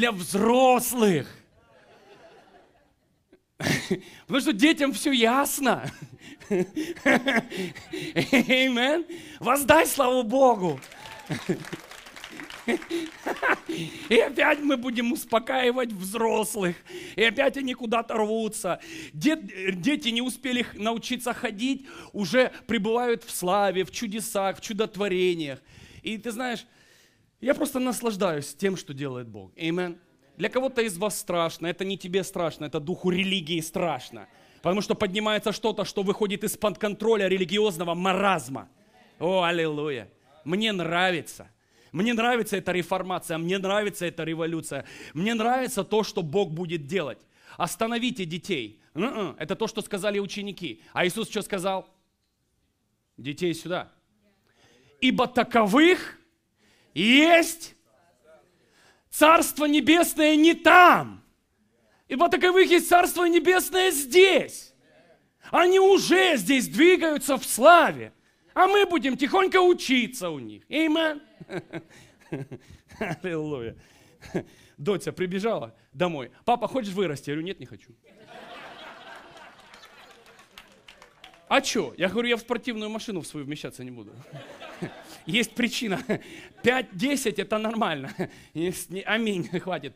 для взрослых. Потому что детям все ясно. Амин. Воздай славу Богу. И опять мы будем успокаивать взрослых. И опять они куда-то рвутся. Дети не успели научиться ходить, уже пребывают в славе, в чудесах, в чудотворениях. И ты знаешь, я просто наслаждаюсь тем, что делает Бог. Аминь. Для кого-то из вас страшно, это не тебе страшно, это духу религии страшно. Потому что поднимается что-то, что выходит из-под контроля религиозного маразма. О, аллилуйя. Мне нравится. Мне нравится эта реформация, мне нравится эта революция. Мне нравится то, что Бог будет делать. Остановите детей. М-м, это то, что сказали ученики. А Иисус что сказал? Детей сюда. Ибо таковых есть Царство Небесное не там. Ибо таковых есть Царство Небесное здесь. Они уже здесь двигаются в славе. А мы будем тихонько учиться у них. Амин. Аллилуйя. Дотя прибежала домой. Папа, хочешь вырасти? Я говорю, нет, не хочу. А что? Я говорю, я в спортивную машину в свою вмещаться не буду. Есть причина. 5-10 это нормально. Аминь, хватит.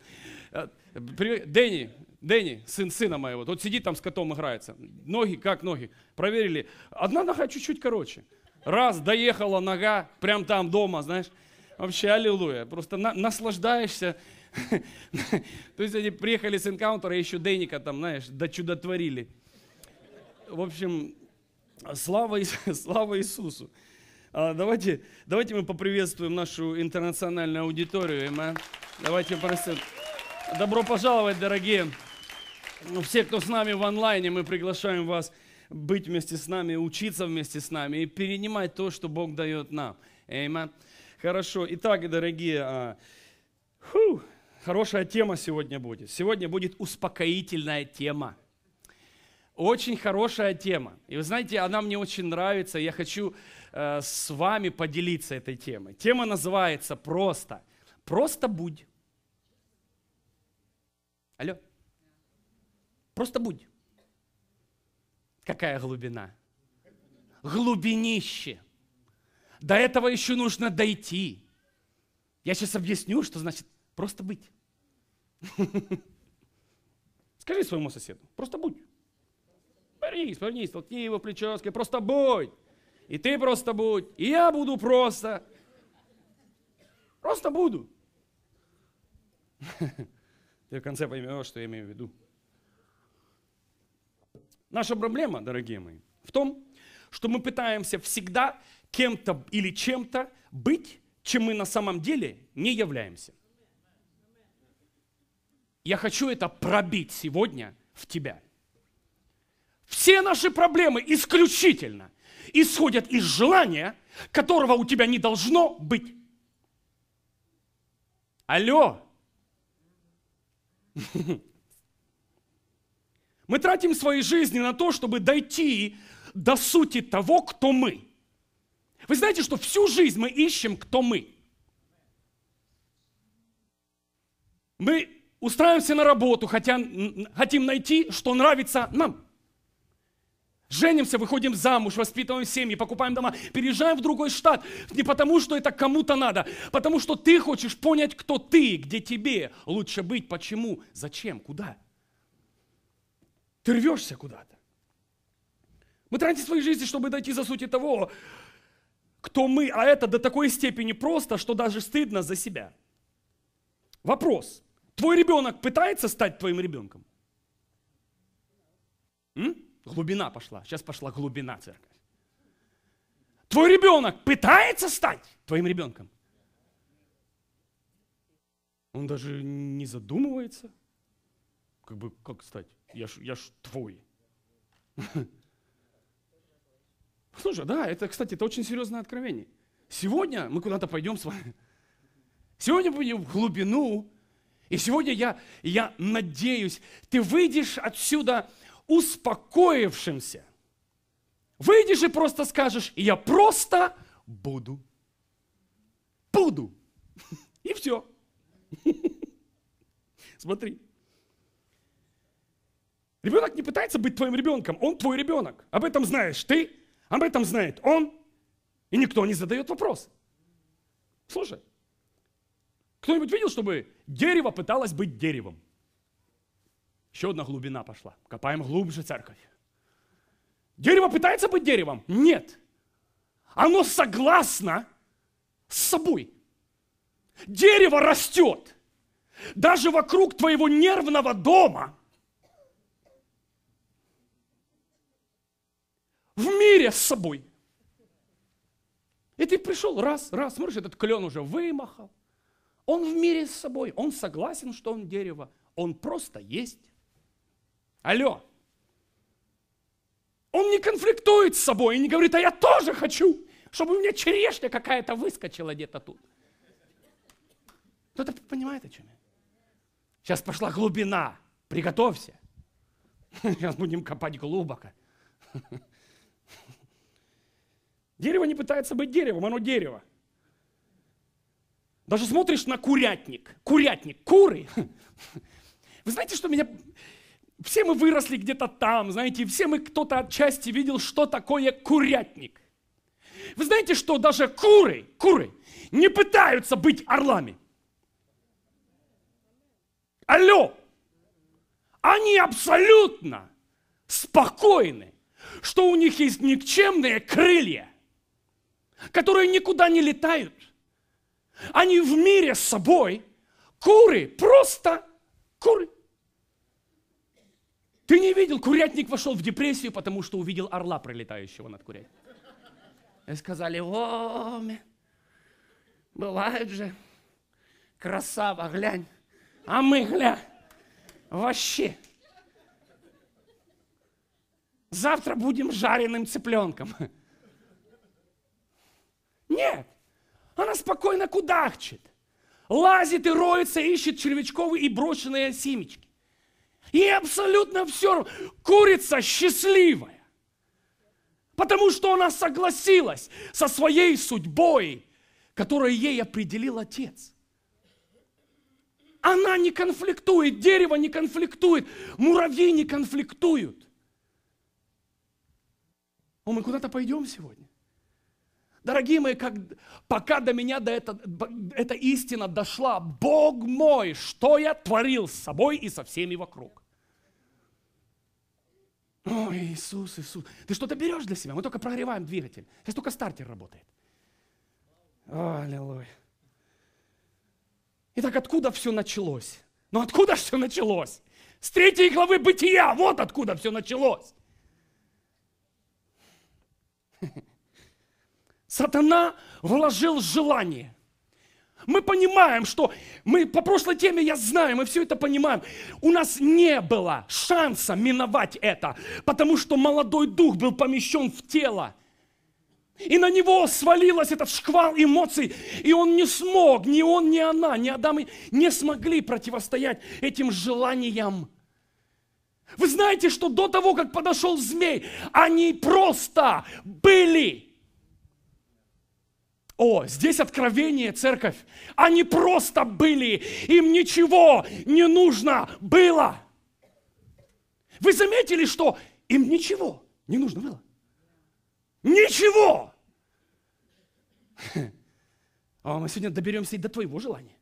Э, Дэнни, Дэнни, сын сына моего, вот сидит там с котом играется. Ноги, как ноги? Проверили. Одна нога чуть-чуть короче. Раз, доехала нога, прям там дома, знаешь. Вообще, аллилуйя. Просто на, наслаждаешься. То есть они приехали с энкаунтера, еще Дэника там, знаешь, до чудотворили. В общем, слава, слава Иисусу. А, давайте, давайте мы поприветствуем нашу интернациональную аудиторию. Amen. Давайте просто добро пожаловать, дорогие. Ну, все, кто с нами в онлайне, мы приглашаем вас быть вместе с нами, учиться вместе с нами и перенимать то, что Бог дает нам. Amen. Хорошо. Итак, дорогие, а, фу, хорошая тема сегодня будет. Сегодня будет успокоительная тема. Очень хорошая тема. И вы знаете, она мне очень нравится. Я хочу Э, с вами поделиться этой темой. Тема называется просто. Просто будь. Алло. Просто будь. Какая глубина? Глубинище. До этого еще нужно дойти. Я сейчас объясню, что значит просто быть. Скажи своему соседу, просто будь. Повернись, повернись, толкни его плечо, скажи, просто будь. И ты просто будь, и я буду просто. Просто буду. Ты в конце поймешь, что я имею в виду. Наша проблема, дорогие мои, в том, что мы пытаемся всегда кем-то или чем-то быть, чем мы на самом деле не являемся. Я хочу это пробить сегодня в тебя. Все наши проблемы исключительно исходят из желания, которого у тебя не должно быть. Алло. Мы тратим свои жизни на то, чтобы дойти до сути того, кто мы. Вы знаете, что всю жизнь мы ищем, кто мы. Мы устраиваемся на работу, хотя хотим найти, что нравится нам. Женимся, выходим замуж, воспитываем семьи, покупаем дома, переезжаем в другой штат. Не потому, что это кому-то надо, потому что ты хочешь понять, кто ты, где тебе лучше быть, почему, зачем, куда. Ты рвешься куда-то. Мы тратим свои жизни, чтобы дойти за сути того, кто мы, а это до такой степени просто, что даже стыдно за себя. Вопрос. Твой ребенок пытается стать твоим ребенком? М? Глубина пошла. Сейчас пошла глубина церковь. Твой ребенок пытается стать твоим ребенком. Он даже не задумывается. Как бы, как стать? Я ж, я ж твой. Слушай, да, это, кстати, это очень серьезное откровение. Сегодня мы куда-то пойдем с вами. Сегодня мы пойдем в глубину. И сегодня я, я надеюсь, ты выйдешь отсюда успокоившимся. Выйдешь и просто скажешь, я просто буду. Буду. И все. Смотри. Ребенок не пытается быть твоим ребенком, он твой ребенок. Об этом знаешь ты, об этом знает он, и никто не задает вопрос. Слушай, кто-нибудь видел, чтобы дерево пыталось быть деревом? Еще одна глубина пошла. Копаем глубже церковь. Дерево пытается быть деревом? Нет. Оно согласно с собой. Дерево растет. Даже вокруг твоего нервного дома – в мире с собой. И ты пришел раз, раз, смотришь, этот клен уже вымахал. Он в мире с собой, он согласен, что он дерево, он просто есть. Алло. Он не конфликтует с собой и не говорит, а я тоже хочу, чтобы у меня черешня какая-то выскочила где-то тут. Кто-то понимает, о чем я? Сейчас пошла глубина. Приготовься. Сейчас будем копать глубоко. Дерево не пытается быть деревом, оно дерево. Даже смотришь на курятник. Курятник, куры. Вы знаете, что меня... Все мы выросли где-то там, знаете, все мы кто-то отчасти видел, что такое курятник. Вы знаете, что даже куры, куры не пытаются быть орлами. Алло! Они абсолютно спокойны, что у них есть никчемные крылья которые никуда не летают. Они в мире с собой. Куры, просто куры. Ты не видел, курятник вошел в депрессию, потому что увидел орла, пролетающего над курятником. И сказали, о, бывает же, красава, глянь. А мы, гля, вообще. Завтра будем жареным цыпленком. Нет. Она спокойно кудахчет. Лазит и роется, ищет червячковые и брошенные семечки. И абсолютно все Курица счастливая. Потому что она согласилась со своей судьбой, которую ей определил Отец. Она не конфликтует, дерево не конфликтует, муравьи не конфликтуют. О, мы куда-то пойдем сегодня? Дорогие мои, как, пока до меня до это, эта истина дошла, Бог мой, что я творил с собой и со всеми вокруг. Ой, Иисус, Иисус. Ты что-то берешь для себя? Мы только прогреваем двигатель. Сейчас только стартер работает. О, аллилуйя. Итак, откуда все началось? Ну откуда все началось? С третьей главы бытия, вот откуда все началось. Сатана вложил желание. Мы понимаем, что мы по прошлой теме, я знаю, мы все это понимаем. У нас не было шанса миновать это, потому что молодой дух был помещен в тело. И на него свалилась этот шквал эмоций, и он не смог, ни он, ни она, ни Адам не смогли противостоять этим желаниям. Вы знаете, что до того, как подошел змей, они просто были о, здесь откровение, церковь. Они просто были, им ничего не нужно было. Вы заметили, что им ничего не нужно было? Ничего! А мы сегодня доберемся и до твоего желания.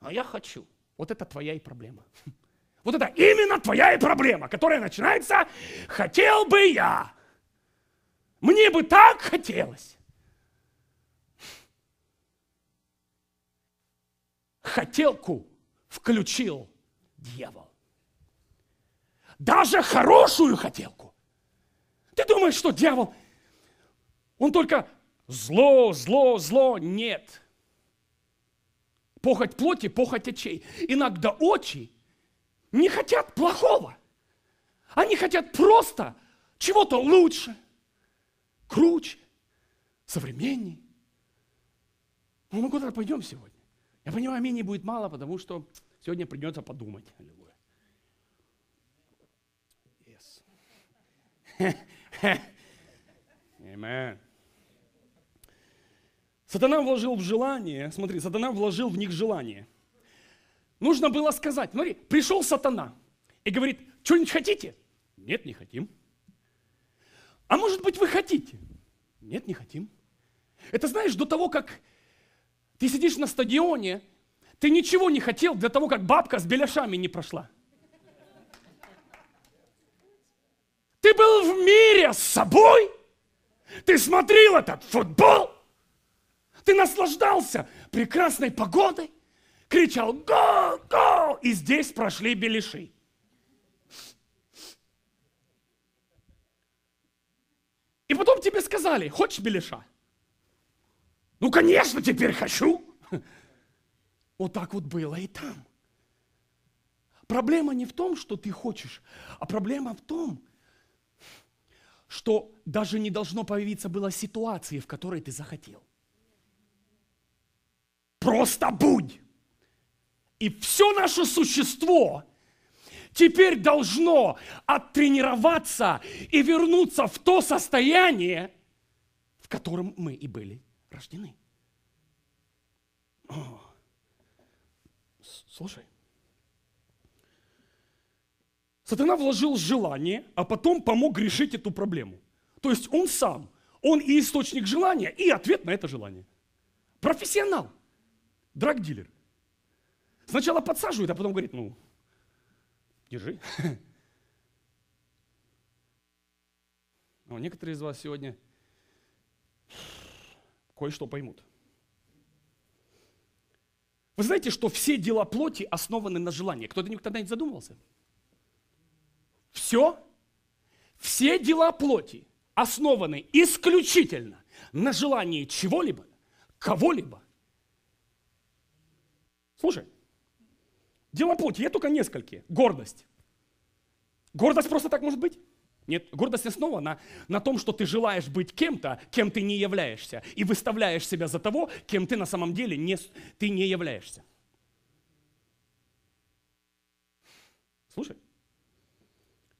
А я хочу. Вот это твоя и проблема. Вот это именно твоя и проблема, которая начинается «хотел бы я». Мне бы так хотелось. Хотелку включил дьявол. Даже хорошую хотелку. Ты думаешь, что дьявол, он только зло, зло, зло? Нет. Похоть плоти, похоть очей. Иногда очи не хотят плохого. Они хотят просто чего-то лучше, круче, современней. Ну, мы куда-то пойдем сегодня. Я понимаю, мнений будет мало, потому что сегодня придется подумать. Аллилуйя. Yes. Amen. Сатана вложил в желание, смотри, сатана вложил в них желание – нужно было сказать, смотри, пришел сатана и говорит, что-нибудь хотите? Нет, не хотим. А может быть, вы хотите? Нет, не хотим. Это знаешь, до того, как ты сидишь на стадионе, ты ничего не хотел для того, как бабка с беляшами не прошла. Ты был в мире с собой. Ты смотрел этот футбол. Ты наслаждался прекрасной погодой. Кричал «Гол! Гол!» И здесь прошли беляши. И потом тебе сказали, хочешь беляша? Ну, конечно, теперь хочу. Вот так вот было и там. Проблема не в том, что ты хочешь, а проблема в том, что даже не должно появиться было ситуации, в которой ты захотел. Просто будь. И все наше существо теперь должно оттренироваться и вернуться в то состояние, в котором мы и были рождены. О, слушай, сатана вложил желание, а потом помог решить эту проблему. То есть он сам, он и источник желания, и ответ на это желание. Профессионал, драгдилер. Сначала подсаживает, а потом говорит, ну, держи. Но некоторые из вас сегодня кое-что поймут. Вы знаете, что все дела плоти основаны на желании? Кто-то никогда не задумывался? Все, все дела плоти основаны исключительно на желании чего-либо, кого-либо. Слушай, дела плоти, я только несколько. Гордость. Гордость просто так может быть? Нет, гордость основана на, на том, что ты желаешь быть кем-то, кем ты не являешься, и выставляешь себя за того, кем ты на самом деле не, ты не являешься. Слушай,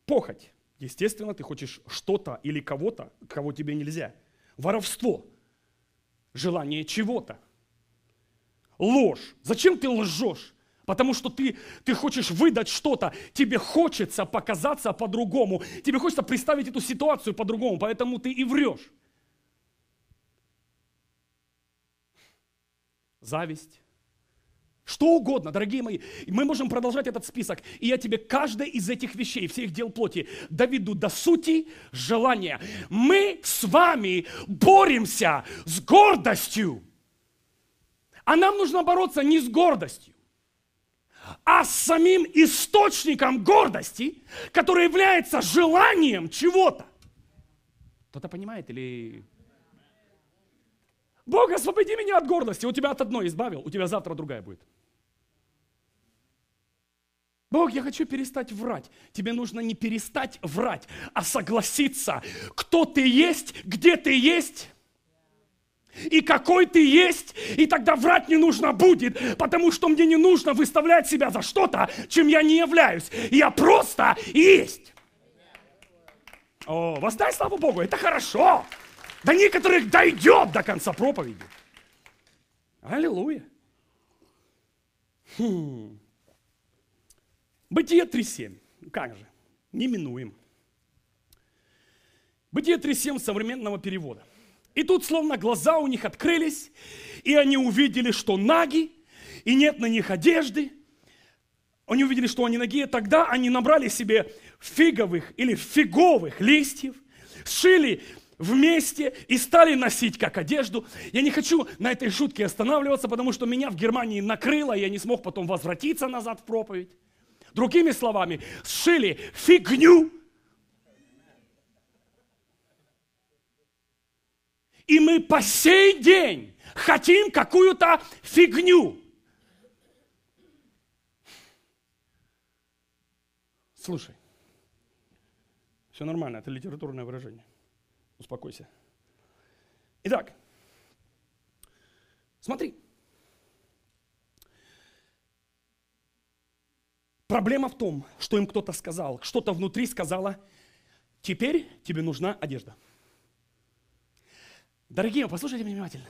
похоть. Естественно, ты хочешь что-то или кого-то, кого тебе нельзя. Воровство. Желание чего-то. Ложь. Зачем ты лжешь? Потому что ты, ты хочешь выдать что-то, тебе хочется показаться по-другому, тебе хочется представить эту ситуацию по-другому, поэтому ты и врешь. Зависть. Что угодно, дорогие мои. Мы можем продолжать этот список. И я тебе каждое из этих вещей, всех дел плоти, доведу до сути желания. Мы с вами боремся с гордостью. А нам нужно бороться не с гордостью а с самим источником гордости, который является желанием чего-то. Кто-то понимает или... Бог, освободи меня от гордости. У тебя от одной избавил, у тебя завтра другая будет. Бог, я хочу перестать врать. Тебе нужно не перестать врать, а согласиться, кто ты есть, где ты есть, и какой ты есть, и тогда врать не нужно будет, потому что мне не нужно выставлять себя за что-то, чем я не являюсь. Я просто есть. О, воздай славу Богу, это хорошо. До некоторых дойдет до конца проповеди. Аллилуйя. Хм. Бытие 3.7. Как же? Неминуем. Бытие 3.7 современного перевода. И тут словно глаза у них открылись, и они увидели, что наги, и нет на них одежды. Они увидели, что они ноги, тогда они набрали себе фиговых или фиговых листьев, сшили вместе и стали носить как одежду. Я не хочу на этой шутке останавливаться, потому что меня в Германии накрыло, и я не смог потом возвратиться назад в проповедь. Другими словами, сшили фигню И мы по сей день хотим какую-то фигню. Слушай, все нормально, это литературное выражение. Успокойся. Итак, смотри. Проблема в том, что им кто-то сказал, что-то внутри сказала, теперь тебе нужна одежда. Дорогие, послушайте внимательно.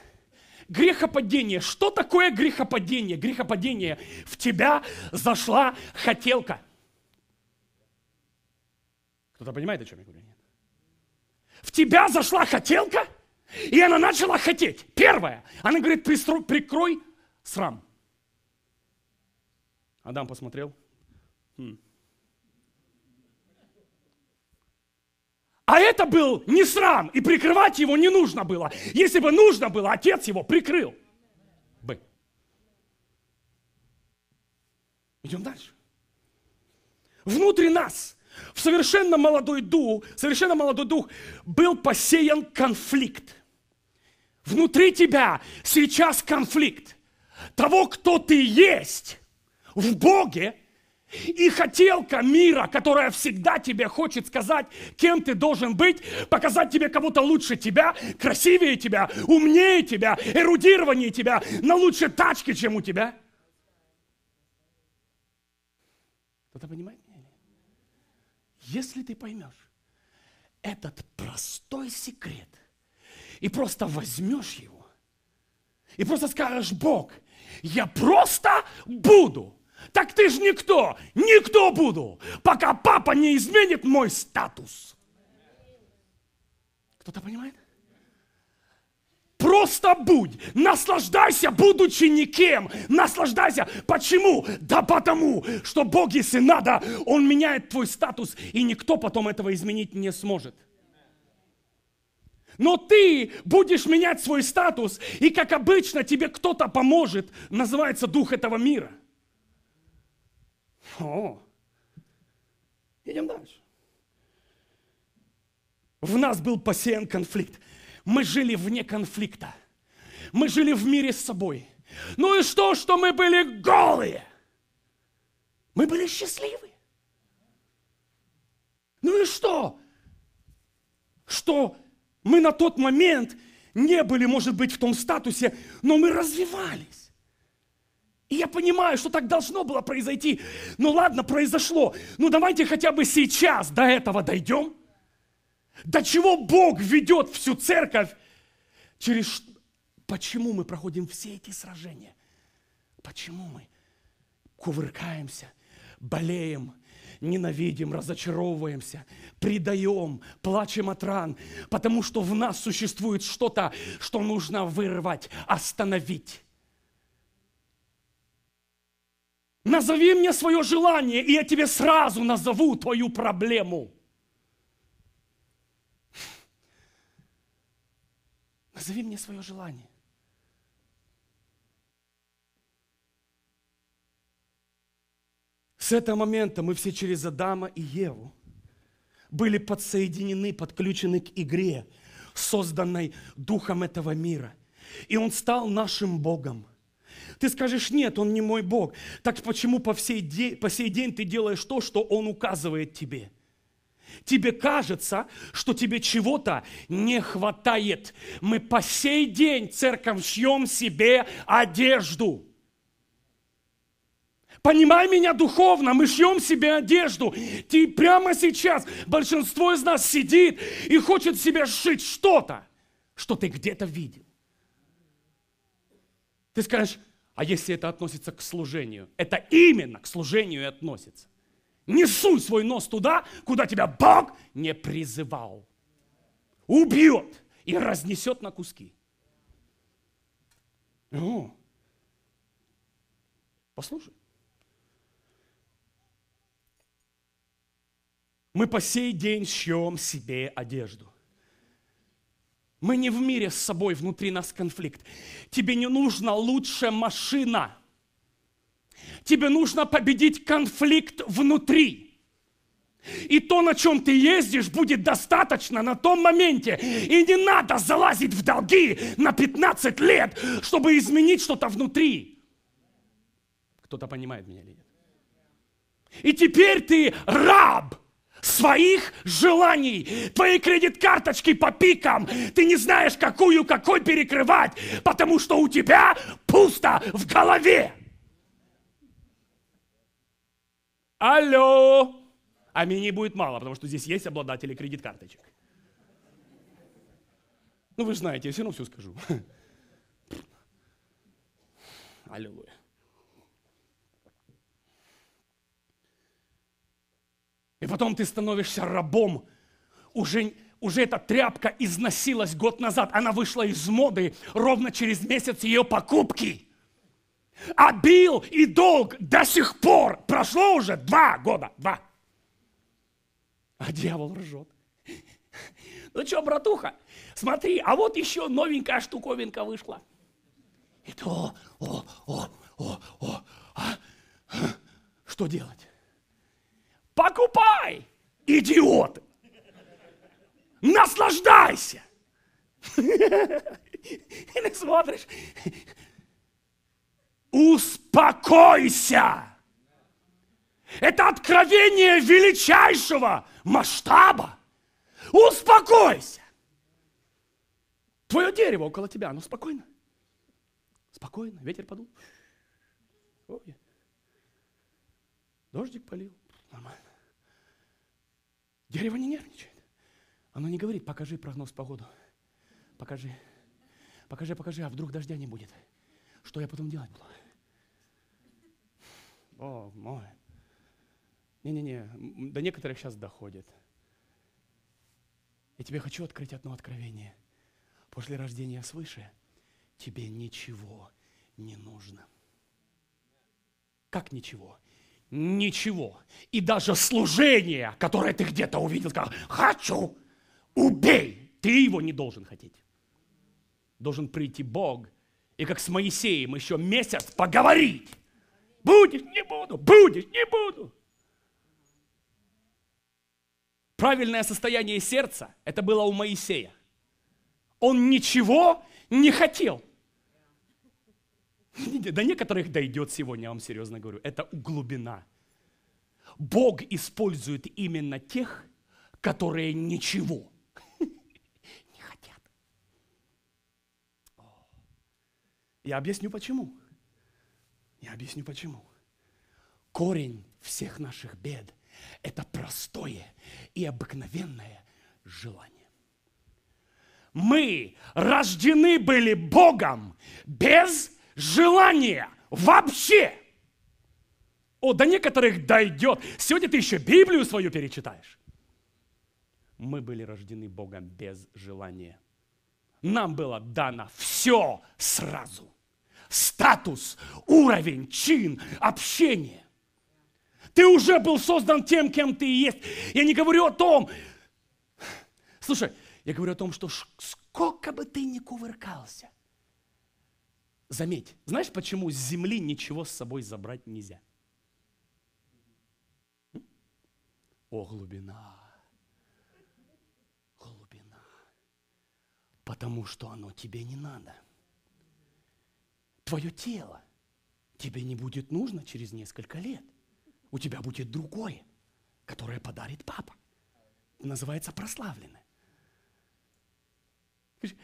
грехопадение. Что такое грехопадение? Грехопадение. В тебя зашла хотелка. Кто-то понимает, о чем я говорю? Нет? В тебя зашла хотелка, и она начала хотеть. Первое. Она говорит, прикрой срам. Адам посмотрел. Хм. А это был не срам, и прикрывать его не нужно было. Если бы нужно было, отец его прикрыл бы. Идем дальше. Внутри нас, в совершенно молодой дух, совершенно молодой дух был посеян конфликт. Внутри тебя сейчас конфликт того, кто ты есть в Боге, и хотелка мира, которая всегда тебе хочет сказать, кем ты должен быть, показать тебе кого-то лучше тебя, красивее тебя, умнее тебя, эрудированнее тебя, на лучшей тачке, чем у тебя. Кто-то понимает меня? Если ты поймешь этот простой секрет и просто возьмешь его, и просто скажешь, Бог, я просто буду – так ты ж никто, никто буду, пока папа не изменит мой статус. Кто-то понимает? Просто будь, наслаждайся, будучи никем. Наслаждайся. Почему? Да потому, что Бог, если надо, Он меняет твой статус, и никто потом этого изменить не сможет. Но ты будешь менять свой статус, и как обычно тебе кто-то поможет, называется дух этого мира. О, идем дальше. В нас был посеян конфликт. Мы жили вне конфликта. Мы жили в мире с собой. Ну и что, что мы были голые? Мы были счастливы. Ну и что? Что мы на тот момент не были, может быть, в том статусе, но мы развивались. И я понимаю, что так должно было произойти. Ну ладно, произошло. Ну давайте хотя бы сейчас до этого дойдем. До чего Бог ведет всю церковь? Через Почему мы проходим все эти сражения? Почему мы кувыркаемся, болеем, ненавидим, разочаровываемся, предаем, плачем от ран, потому что в нас существует что-то, что нужно вырвать, остановить. Назови мне свое желание, и я тебе сразу назову твою проблему. Назови мне свое желание. С этого момента мы все через Адама и Еву были подсоединены, подключены к игре, созданной духом этого мира. И Он стал нашим Богом – ты скажешь, нет, он не мой Бог. Так почему по, всей день, по сей день ты делаешь то, что он указывает тебе? Тебе кажется, что тебе чего-то не хватает. Мы по сей день, церковь, шьем себе одежду. Понимай меня духовно, мы шьем себе одежду. Ты прямо сейчас, большинство из нас сидит и хочет себе сшить что-то, что ты где-то видел. Ты скажешь, а если это относится к служению? Это именно к служению и относится. Не суй свой нос туда, куда тебя Бог не призывал. Убьет и разнесет на куски. О, послушай. Мы по сей день шьем себе одежду. Мы не в мире с собой, внутри нас конфликт. Тебе не нужна лучшая машина. Тебе нужно победить конфликт внутри. И то, на чем ты ездишь, будет достаточно на том моменте. И не надо залазить в долги на 15 лет, чтобы изменить что-то внутри. Кто-то понимает меня или нет? И теперь ты раб своих желаний. Твои кредит-карточки по пикам. Ты не знаешь, какую какой перекрывать, потому что у тебя пусто в голове. Алло! А не будет мало, потому что здесь есть обладатели кредит-карточек. Ну, вы же знаете, я все равно все скажу. Аллилуйя. И потом ты становишься рабом. Уже, уже эта тряпка износилась год назад. Она вышла из моды ровно через месяц ее покупки. А бил и долг до сих пор. Прошло уже два года. Два. А дьявол ржет. Ну что, братуха, смотри, а вот еще новенькая штуковинка вышла. И то, о, о, о, о, а, а, что делать? Покупай, идиот! Наслаждайся! И ты смотришь, успокойся! Это откровение величайшего масштаба. Успокойся! Твое дерево около тебя, оно спокойно. Спокойно, ветер подул. Ой. Дождик полил. Нормально. Дерево не нервничает. Оно не говорит, покажи прогноз погоду. Покажи. Покажи, покажи, а вдруг дождя не будет. Что я потом делать буду? О, мой. Не-не-не, до некоторых сейчас доходит. Я тебе хочу открыть одно откровение. После рождения свыше тебе ничего не нужно. Как ничего? Ничего. И даже служение, которое ты где-то увидел, сказал, хочу, убей. Ты его не должен хотеть. Должен прийти Бог. И как с Моисеем еще месяц поговорить. Будешь, не буду, будешь, не буду. Правильное состояние сердца, это было у Моисея. Он ничего не хотел. До некоторых дойдет сегодня, я вам серьезно говорю. Это глубина. Бог использует именно тех, которые ничего не хотят. Я объясню почему. Я объясню почему. Корень всех наших бед – это простое и обыкновенное желание. Мы рождены были Богом без желания вообще. О, до некоторых дойдет. Сегодня ты еще Библию свою перечитаешь. Мы были рождены Богом без желания. Нам было дано все сразу. Статус, уровень, чин, общение. Ты уже был создан тем, кем ты есть. Я не говорю о том, слушай, я говорю о том, что сколько бы ты ни кувыркался, заметь, знаешь, почему с земли ничего с собой забрать нельзя? О, глубина. Глубина. Потому что оно тебе не надо. Твое тело тебе не будет нужно через несколько лет у тебя будет другое, которое подарит папа. Называется прославленное.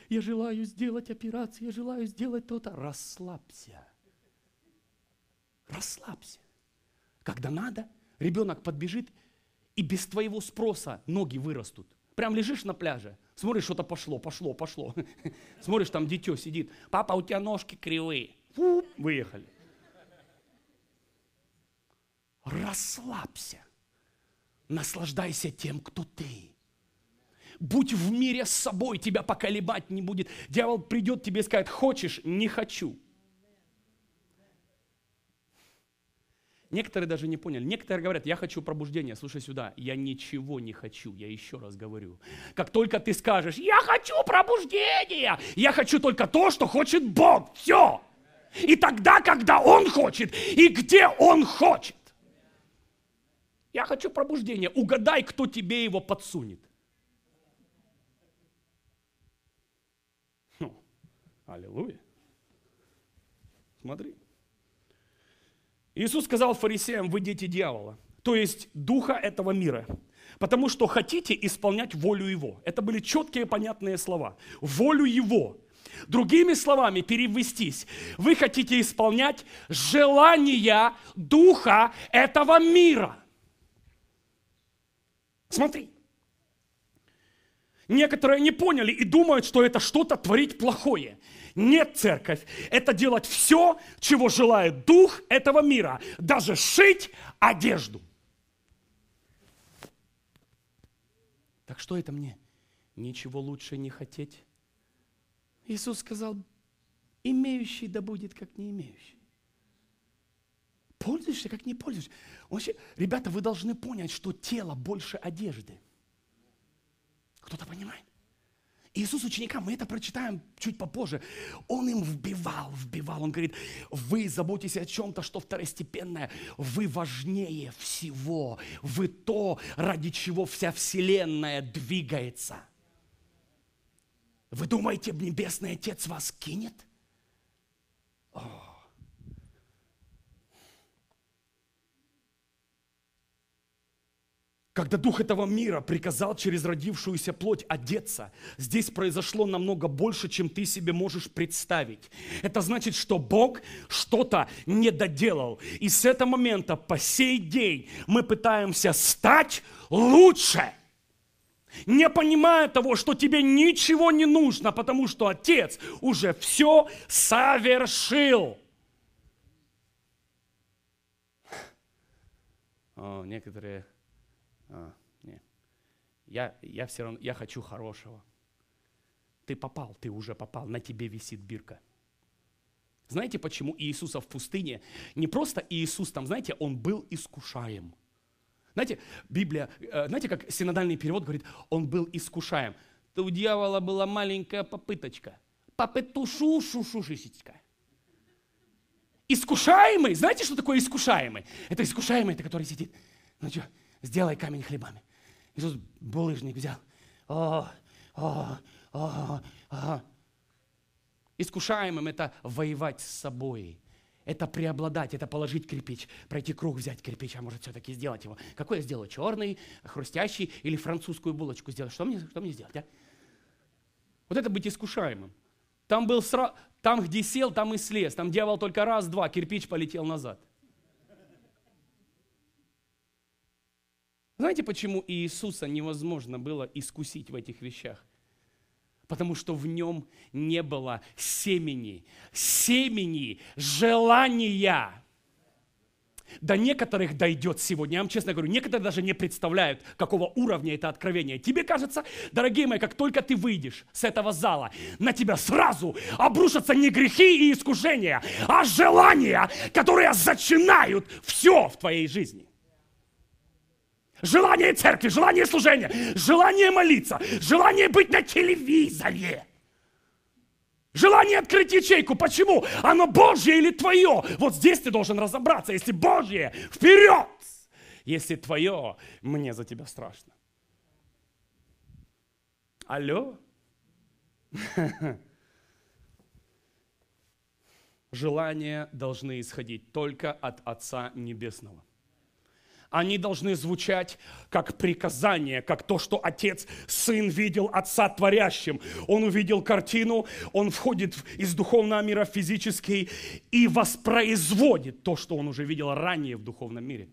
Я желаю сделать операцию, я желаю сделать то-то. Расслабься. Расслабься. Когда надо, ребенок подбежит, и без твоего спроса ноги вырастут. Прям лежишь на пляже, смотришь, что-то пошло, пошло, пошло. Смотришь, там дитё сидит. Папа, у тебя ножки кривые. Фу, выехали. Расслабься. Наслаждайся тем, кто ты. Будь в мире с собой, тебя поколебать не будет. Дьявол придет тебе и скажет, хочешь, не хочу. Некоторые даже не поняли. Некоторые говорят, я хочу пробуждения. Слушай сюда, я ничего не хочу. Я еще раз говорю. Как только ты скажешь, я хочу пробуждения, я хочу только то, что хочет Бог. Все. И тогда, когда Он хочет, и где Он хочет. Я хочу пробуждения. Угадай, кто тебе его подсунет. Ну, аллилуйя. Смотри. Иисус сказал фарисеям, вы дети дьявола, то есть духа этого мира, потому что хотите исполнять волю Его. Это были четкие понятные слова. Волю Его. Другими словами, перевестись. Вы хотите исполнять желания духа этого мира – Смотри. Некоторые не поняли и думают, что это что-то творить плохое. Нет, церковь, это делать все, чего желает дух этого мира, даже шить одежду. Так что это мне? Ничего лучше не хотеть. Иисус сказал, имеющий да будет как не имеющий. Пользуешься, как не пользуешься. Вообще, ребята, вы должны понять, что тело больше одежды. Кто-то понимает? Иисус ученикам, мы это прочитаем чуть попозже, Он им вбивал, вбивал. Он говорит, вы заботитесь о чем-то, что второстепенное. Вы важнее всего. Вы то, ради чего вся вселенная двигается. Вы думаете, Небесный Отец вас кинет? О. Когда дух этого мира приказал через родившуюся плоть одеться, здесь произошло намного больше, чем ты себе можешь представить. Это значит, что Бог что-то не доделал. И с этого момента по сей день мы пытаемся стать лучше. Не понимая того, что тебе ничего не нужно, потому что Отец уже все совершил. О, некоторые а, не. Я, я все равно, я хочу хорошего. Ты попал, ты уже попал, на тебе висит бирка. Знаете, почему Иисуса в пустыне? Не просто Иисус там, знаете, он был искушаем. Знаете, Библия, э, знаете, как синодальный перевод говорит, он был искушаем. То у дьявола была маленькая попыточка. Попытушу шушушечка. Искушаемый, знаете, что такое искушаемый? Это искушаемый, это который сидит. Ну что, сделай камень хлебами. Иисус булыжник взял. О, о, о, о. Искушаемым это воевать с собой. Это преобладать, это положить кирпич, пройти круг, взять кирпич, а может все-таки сделать его. Какой я сделаю? Черный, хрустящий или французскую булочку сделать? Что мне, что мне сделать, а? Вот это быть искушаемым. Там был сра... там, где сел, там и слез. Там дьявол только раз-два, кирпич полетел назад. Знаете, почему Иисуса невозможно было искусить в этих вещах? Потому что в нем не было семени, семени, желания. До некоторых дойдет сегодня. Я вам честно говорю, некоторые даже не представляют, какого уровня это откровение. Тебе кажется, дорогие мои, как только ты выйдешь с этого зала, на тебя сразу обрушатся не грехи и искушения, а желания, которые зачинают все в твоей жизни. Желание церкви, желание служения, желание молиться, желание быть на телевизоре. Желание открыть ячейку. Почему? Оно Божье или твое? Вот здесь ты должен разобраться. Если Божье, вперед! Если твое, мне за тебя страшно. Алло? Желания должны исходить только от Отца Небесного они должны звучать как приказание, как то, что отец, сын видел отца творящим. Он увидел картину, он входит из духовного мира в физический и воспроизводит то, что он уже видел ранее в духовном мире.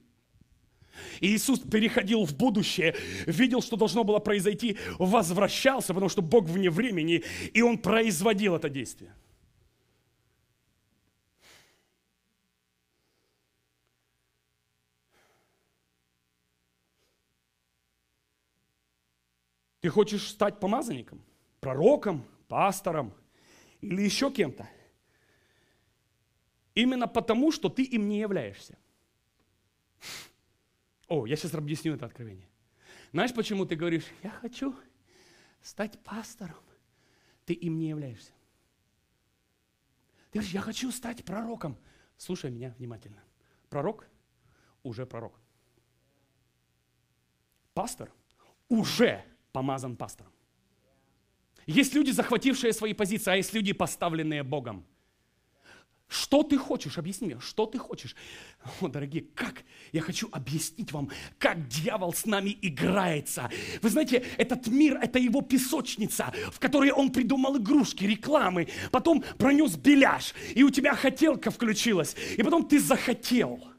И Иисус переходил в будущее, видел, что должно было произойти, возвращался, потому что Бог вне времени, и Он производил это действие. Ты хочешь стать помазанником, пророком, пастором или еще кем-то. Именно потому, что ты им не являешься. О, я сейчас объясню это откровение. Знаешь, почему ты говоришь, я хочу стать пастором? Ты им не являешься. Ты говоришь, я хочу стать пророком. Слушай меня внимательно. Пророк уже пророк. Пастор уже помазан пастором. Есть люди, захватившие свои позиции, а есть люди, поставленные Богом. Что ты хочешь? Объясни мне, что ты хочешь? О, дорогие, как? Я хочу объяснить вам, как дьявол с нами играется. Вы знаете, этот мир, это его песочница, в которой он придумал игрушки, рекламы, потом пронес беляш, и у тебя хотелка включилась, и потом ты захотел –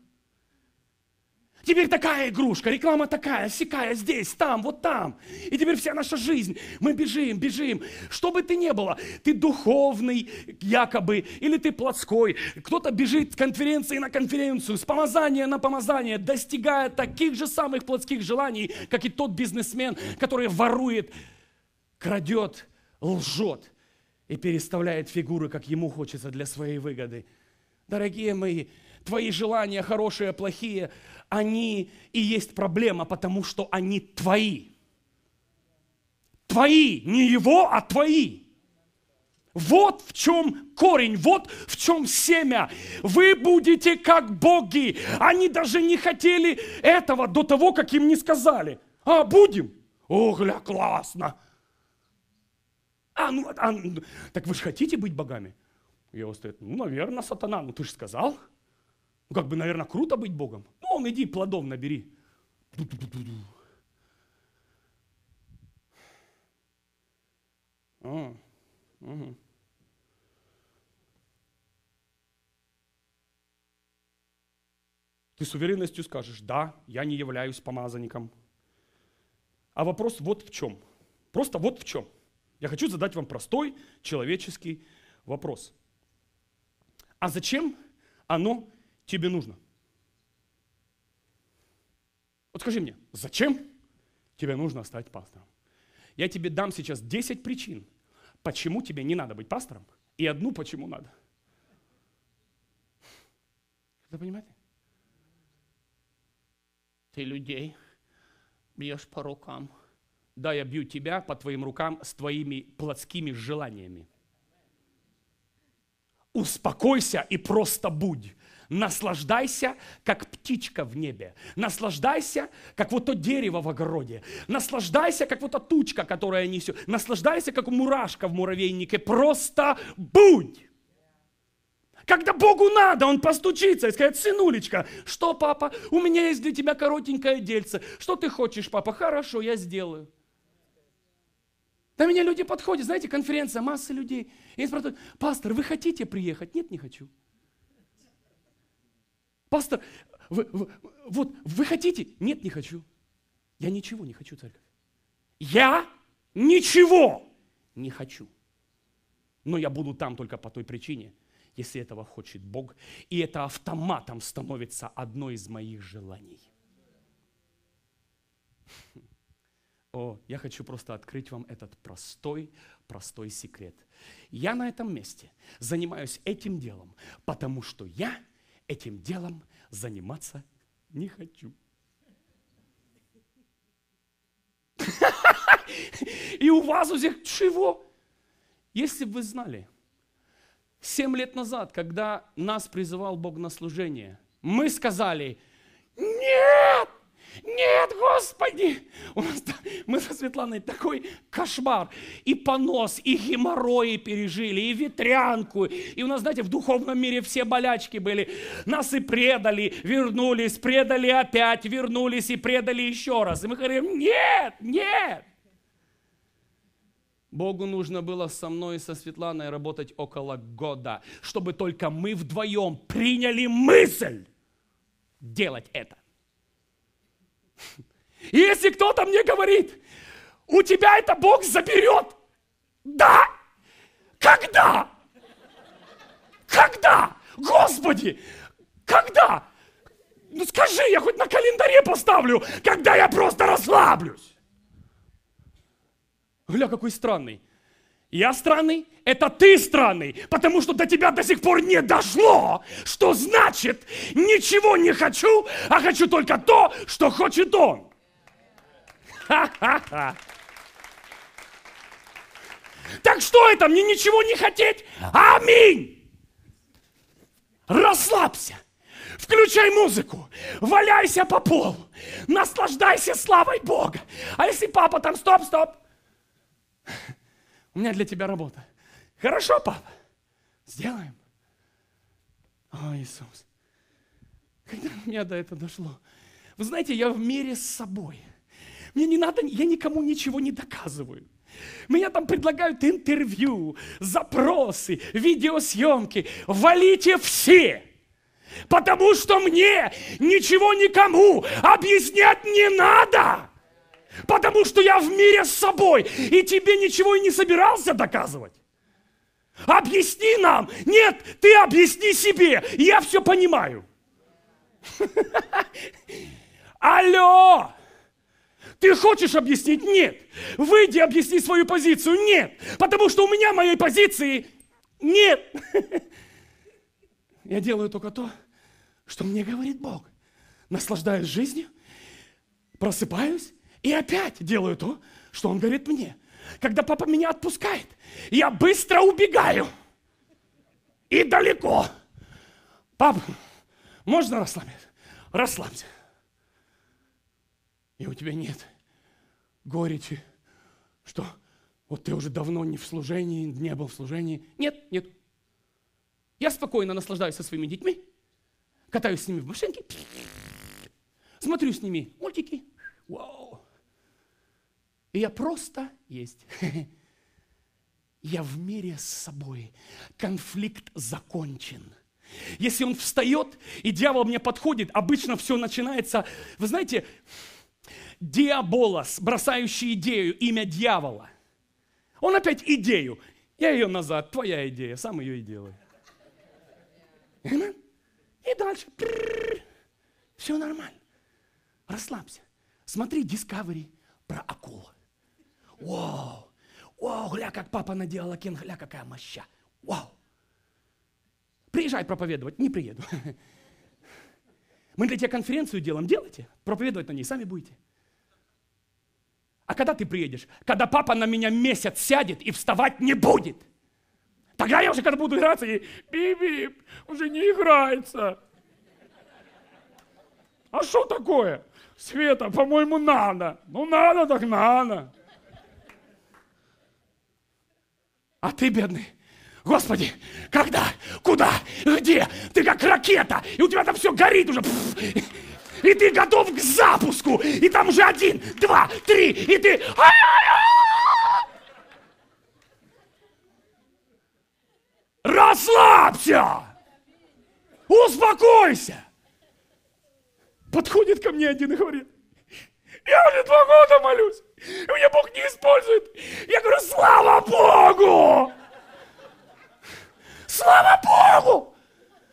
Теперь такая игрушка, реклама такая, сякая, здесь, там, вот там. И теперь вся наша жизнь, мы бежим, бежим. Что бы ты ни было, ты духовный якобы, или ты плотской. Кто-то бежит с конференции на конференцию, с помазания на помазание, достигая таких же самых плотских желаний, как и тот бизнесмен, который ворует, крадет, лжет и переставляет фигуры, как ему хочется для своей выгоды. Дорогие мои, твои желания хорошие, плохие, они и есть проблема, потому что они твои. Твои, не его, а твои. Вот в чем корень, вот в чем семя. Вы будете как боги. Они даже не хотели этого до того, как им не сказали. А, будем? О, классно. А, ну, а, ну, так вы же хотите быть богами? Я вот стоит, ну, наверное, сатана, ну ты же сказал. Ну, как бы, наверное, круто быть Богом. Ну, он иди плодов набери. А, угу. Ты с уверенностью скажешь, да, я не являюсь помазанником. А вопрос вот в чем. Просто вот в чем. Я хочу задать вам простой человеческий вопрос. А зачем оно тебе нужно? Вот скажи мне, зачем тебе нужно стать пастором? Я тебе дам сейчас 10 причин, почему тебе не надо быть пастором, и одну, почему надо. Вы понимаете? Ты людей бьешь по рукам. Да, я бью тебя по твоим рукам с твоими плотскими желаниями. Успокойся и просто будь. Наслаждайся, как птичка в небе. Наслаждайся, как вот то дерево в огороде. Наслаждайся, как вот та тучка, которая несет. Наслаждайся, как мурашка в муравейнике. Просто будь. Когда Богу надо, Он постучится и скажет, сынулечка, что, папа, у меня есть для тебя коротенькое дельце. Что ты хочешь, папа? Хорошо, я сделаю. На меня люди подходят, знаете, конференция, масса людей. И спрашивают, пастор, вы хотите приехать? Нет, не хочу. Пастор, вы, вы, вот вы хотите? Нет, не хочу. Я ничего не хочу, церковь. Я ничего не хочу. Но я буду там только по той причине, если этого хочет Бог. И это автоматом становится одно из моих желаний. О, я хочу просто открыть вам этот простой, простой секрет. Я на этом месте занимаюсь этим делом, потому что я – этим делом заниматься не хочу. И у вас у всех чего? Если бы вы знали, семь лет назад, когда нас призывал Бог на служение, мы сказали, нет, нет, Господи! У нас, мы со Светланой такой кошмар. И понос, и геморрои пережили, и ветрянку. И у нас, знаете, в духовном мире все болячки были. Нас и предали, вернулись, предали опять, вернулись и предали еще раз. И мы говорим, нет, нет. Богу нужно было со мной и со Светланой работать около года, чтобы только мы вдвоем приняли мысль делать это. И если кто-то мне говорит, у тебя это Бог заберет, да, когда? Когда? Господи, когда? Ну скажи, я хоть на календаре поставлю, когда я просто расслаблюсь. Гля, какой странный. Я странный, это ты странный, потому что до тебя до сих пор не дошло, что значит ничего не хочу, а хочу только то, что хочет он. Так что это, мне ничего не хотеть? Аминь! Расслабься, включай музыку, валяйся по полу, наслаждайся славой Бога. А если папа там, стоп, стоп, у меня для тебя работа. Хорошо, папа, сделаем. О, Иисус, когда мне до этого дошло. Вы знаете, я в мире с собой. Мне не надо, я никому ничего не доказываю. Меня там предлагают интервью, запросы, видеосъемки. Валите все. Потому что мне ничего никому объяснять не надо. Потому что я в мире с собой, и тебе ничего и не собирался доказывать. Объясни нам. Нет, ты объясни себе. Я все понимаю. Алло! Ты хочешь объяснить? Нет. Выйди, объясни свою позицию. Нет. Потому что у меня моей позиции нет. Я делаю только то, что мне говорит Бог. Наслаждаюсь жизнью, просыпаюсь и опять делаю то, что Он говорит мне. Когда папа меня отпускает, я быстро убегаю. И далеко. Папа, можно расслабиться? Расслабься. И у тебя нет горечи, что вот ты уже давно не в служении, не был в служении. Нет, нет. Я спокойно наслаждаюсь со своими детьми, катаюсь с ними в машинке, смотрю с ними мультики. Вау. И я просто есть. Я в мире с собой. Конфликт закончен. Если он встает, и дьявол мне подходит, обычно все начинается, вы знаете, диаболос, бросающий идею, имя дьявола. Он опять идею. Я ее назад, твоя идея, сам ее и делаю. И дальше. Все нормально. Расслабься. Смотри Discovery про акул. Вау! Вау, гля, как папа наделал окен, гля, какая моща. Вау! Приезжай проповедовать. Не приеду. Мы для тебя конференцию делаем, делайте. Проповедовать на ней сами будете. А когда ты приедешь? Когда папа на меня месяц сядет и вставать не будет. Тогда я уже, когда буду играться, и биби, уже не играется. А что такое? Света, по-моему, надо. Ну, надо так надо. А ты, бедный, Господи, когда, куда, где? Ты как ракета, и у тебя там все горит уже. И ты готов к запуску, и там уже один, два, три, и ты... Расслабься! Успокойся! Подходит ко мне один и говорит, я уже два года молюсь, и меня Бог не использует. Я говорю, слава Богу! Слава Богу!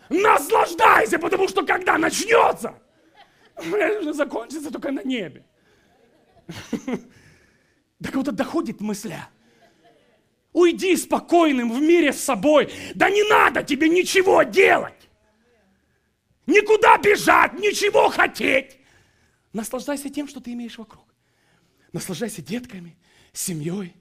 Наслаждайся, потому что когда начнется, закончится только на небе. До кого-то доходит мысля. Уйди спокойным в мире с собой. Да не надо тебе ничего делать. Никуда бежать, ничего хотеть. Наслаждайся тем, что ты имеешь вокруг. Наслаждайся детками, семьей.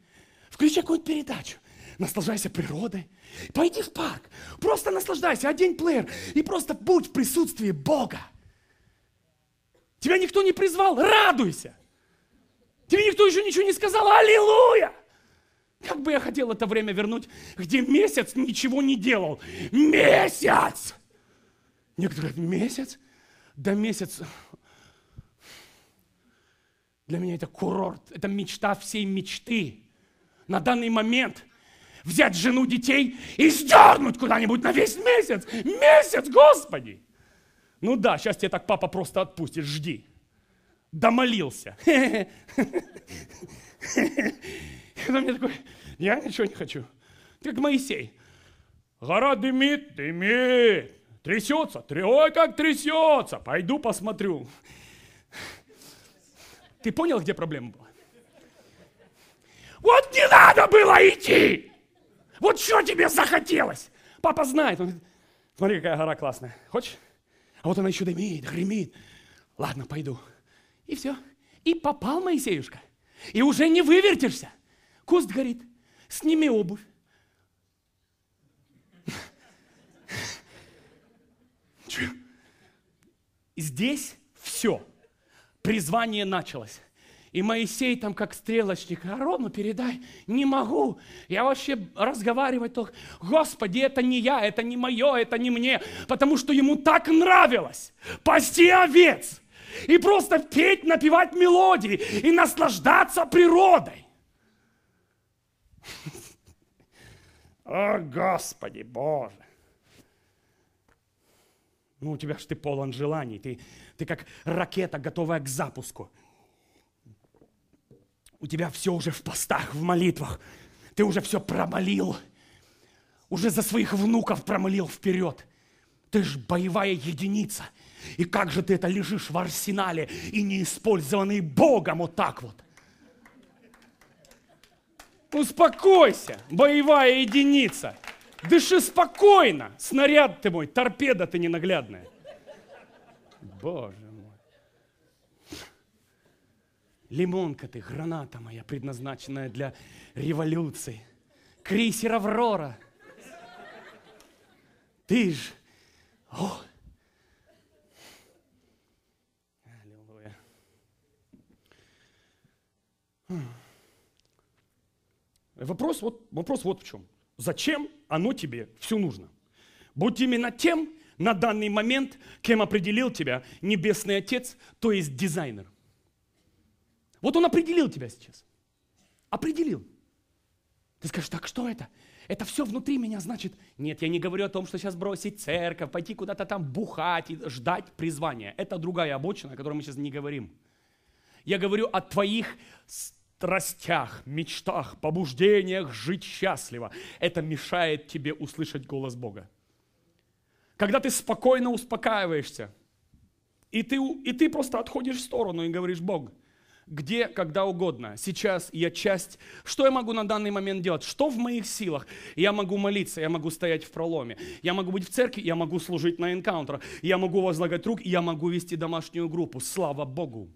Включай какую-нибудь передачу. Наслаждайся природой. Пойди в парк. Просто наслаждайся. Одень плеер. И просто будь в присутствии Бога. Тебя никто не призвал. Радуйся. Тебе никто еще ничего не сказал. Аллилуйя. Как бы я хотел это время вернуть, где месяц ничего не делал. Месяц! Некоторые говорят, месяц? Да месяц. Для меня это курорт, это мечта всей мечты. На данный момент взять жену, детей и сдернуть куда-нибудь на весь месяц. Месяц, Господи! Ну да, сейчас тебе так папа просто отпустит, жди. Домолился. И мне такой, я ничего не хочу. Как Моисей. Гора дымит, дымит. Трясется, ой, как трясется. Пойду посмотрю. Ты понял, где проблема была? Вот не надо было идти! Вот что тебе захотелось? Папа знает. Он говорит, смотри, какая гора классная. Хочешь? А вот она еще дымит, гремит. Ладно, пойду. И все. И попал Моисеюшка. И уже не вывертишься. Куст горит. Сними обувь. Здесь все. Призвание началось. И Моисей там как стрелочник, Арону передай, не могу. Я вообще разговаривать только, Господи, это не я, это не мое, это не мне. Потому что ему так нравилось пасти овец. И просто петь, напевать мелодии и наслаждаться природой. О, Господи Боже. Ну, у тебя же ты полон желаний, ты, ты как ракета, готовая к запуску. У тебя все уже в постах, в молитвах. Ты уже все промолил. Уже за своих внуков промолил вперед. Ты ж боевая единица. И как же ты это лежишь в арсенале и неиспользованный Богом вот так вот. Успокойся, боевая единица. Дыши спокойно. Снаряд ты мой, торпеда ты ненаглядная. Боже мой. Лимонка ты, граната моя, предназначенная для революции. Крейсер Аврора. Ты ж... О! Аллилуйя. Вопрос вот, вопрос вот в чем. Зачем оно тебе все нужно? Будь именно тем на данный момент, кем определил тебя Небесный Отец, то есть дизайнер. Вот он определил тебя сейчас. Определил. Ты скажешь, так что это? Это все внутри меня значит. Нет, я не говорю о том, что сейчас бросить церковь, пойти куда-то там бухать и ждать призвания. Это другая обочина, о которой мы сейчас не говорим. Я говорю о твоих страстях, мечтах, побуждениях жить счастливо. Это мешает тебе услышать голос Бога. Когда ты спокойно успокаиваешься, и ты, и ты просто отходишь в сторону и говоришь, Бог, где, когда угодно. Сейчас я часть. Что я могу на данный момент делать? Что в моих силах? Я могу молиться, я могу стоять в проломе. Я могу быть в церкви, я могу служить на энкаунтерах. Я могу возлагать рук, я могу вести домашнюю группу. Слава Богу.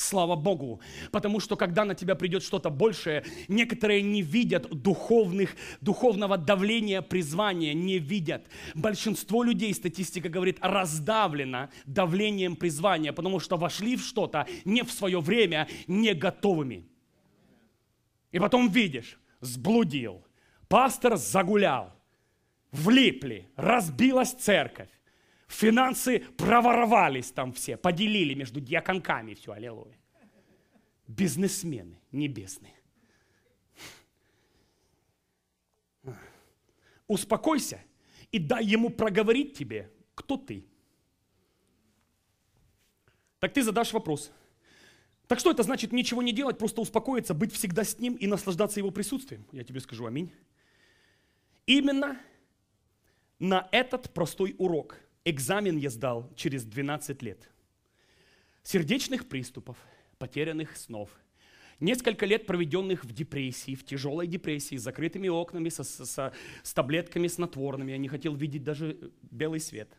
Слава Богу. Потому что когда на тебя придет что-то большее, некоторые не видят духовных, духовного давления, призвания, не видят. Большинство людей, статистика говорит, раздавлено давлением призвания, потому что вошли в что-то не в свое время, не готовыми. И потом видишь, сблудил, пастор загулял, влипли, разбилась церковь Финансы проворовались там все, поделили между диаконками все, аллилуйя. Бизнесмены небесные. Успокойся и дай ему проговорить тебе, кто ты. Так ты задашь вопрос. Так что это значит ничего не делать, просто успокоиться, быть всегда с ним и наслаждаться его присутствием? Я тебе скажу аминь. Именно на этот простой урок – Экзамен я сдал через 12 лет. Сердечных приступов, потерянных снов, несколько лет проведенных в депрессии, в тяжелой депрессии, с закрытыми окнами, со, со, с таблетками снотворными. Я не хотел видеть даже белый свет.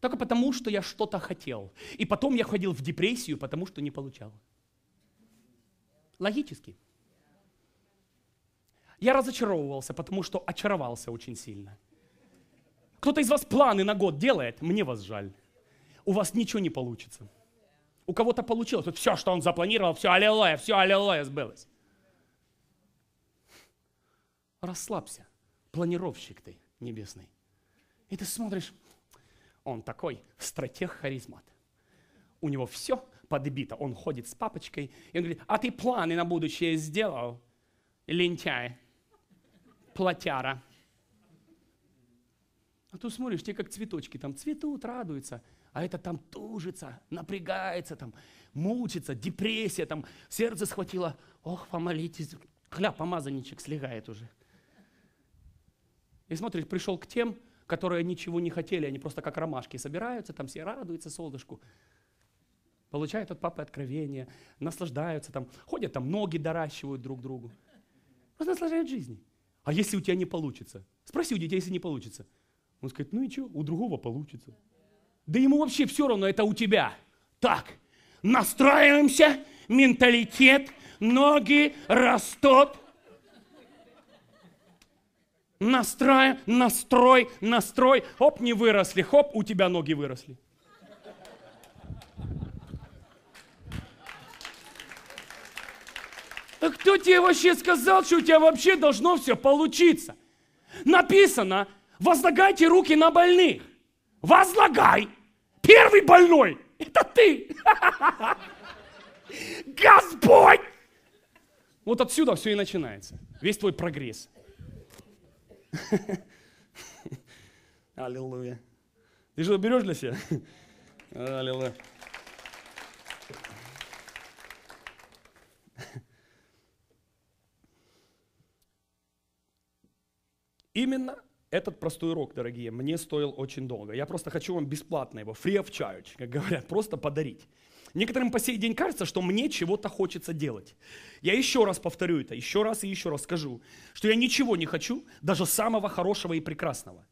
Только потому, что я что-то хотел. И потом я ходил в депрессию, потому что не получал. Логически. Я разочаровывался, потому что очаровался очень сильно. Кто-то из вас планы на год делает, мне вас жаль. У вас ничего не получится. У кого-то получилось. Вот все, что он запланировал, все, аллилуйя, все, аллилуйя, сбылось. Расслабься, планировщик ты небесный. И ты смотришь, он такой стратег-харизмат. У него все подбито. Он ходит с папочкой, и он говорит, а ты планы на будущее сделал? Лентяй, платяра. А ты смотришь, те как цветочки там цветут, радуются, а это там тужится, напрягается, там, мучится, депрессия, там, сердце схватило. Ох, помолитесь, хля, помазанничек слегает уже. И смотришь, пришел к тем, которые ничего не хотели, они просто как ромашки собираются, там все радуются солнышку, получают от папы откровения, наслаждаются там, ходят там, ноги доращивают друг другу. Просто наслаждают жизнью. А если у тебя не получится? Спроси у детей, если не получится – он скажет, ну и что, у другого получится. Да ему вообще все равно, это у тебя. Так, настраиваемся, менталитет, ноги растут. Настраиваем, настрой, настрой. Хоп, не выросли, хоп, у тебя ноги выросли. А кто тебе вообще сказал, что у тебя вообще должно все получиться? Написано, возлагайте руки на больных. Возлагай. Первый больной – это ты. Господь! Вот отсюда все и начинается. Весь твой прогресс. Аллилуйя. Ты что, берешь для себя? Аллилуйя. Именно этот простой урок, дорогие, мне стоил очень долго. Я просто хочу вам бесплатно его, free of charge, как говорят, просто подарить. Некоторым по сей день кажется, что мне чего-то хочется делать. Я еще раз повторю это, еще раз и еще раз скажу, что я ничего не хочу, даже самого хорошего и прекрасного.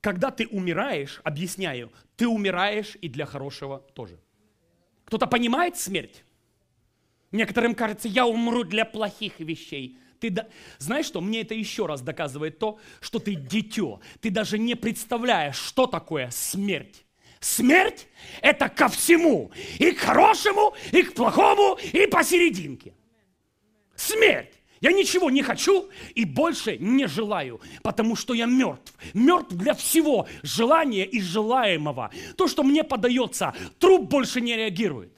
Когда ты умираешь, объясняю, ты умираешь и для хорошего тоже. Кто-то понимает смерть? Некоторым кажется, я умру для плохих вещей. Ты до... Знаешь что, мне это еще раз доказывает то, что ты дитё. Ты даже не представляешь, что такое смерть. Смерть – это ко всему. И к хорошему, и к плохому, и посерединке. Смерть. Я ничего не хочу и больше не желаю, потому что я мертв. Мертв для всего желания и желаемого. То, что мне подается, труп больше не реагирует.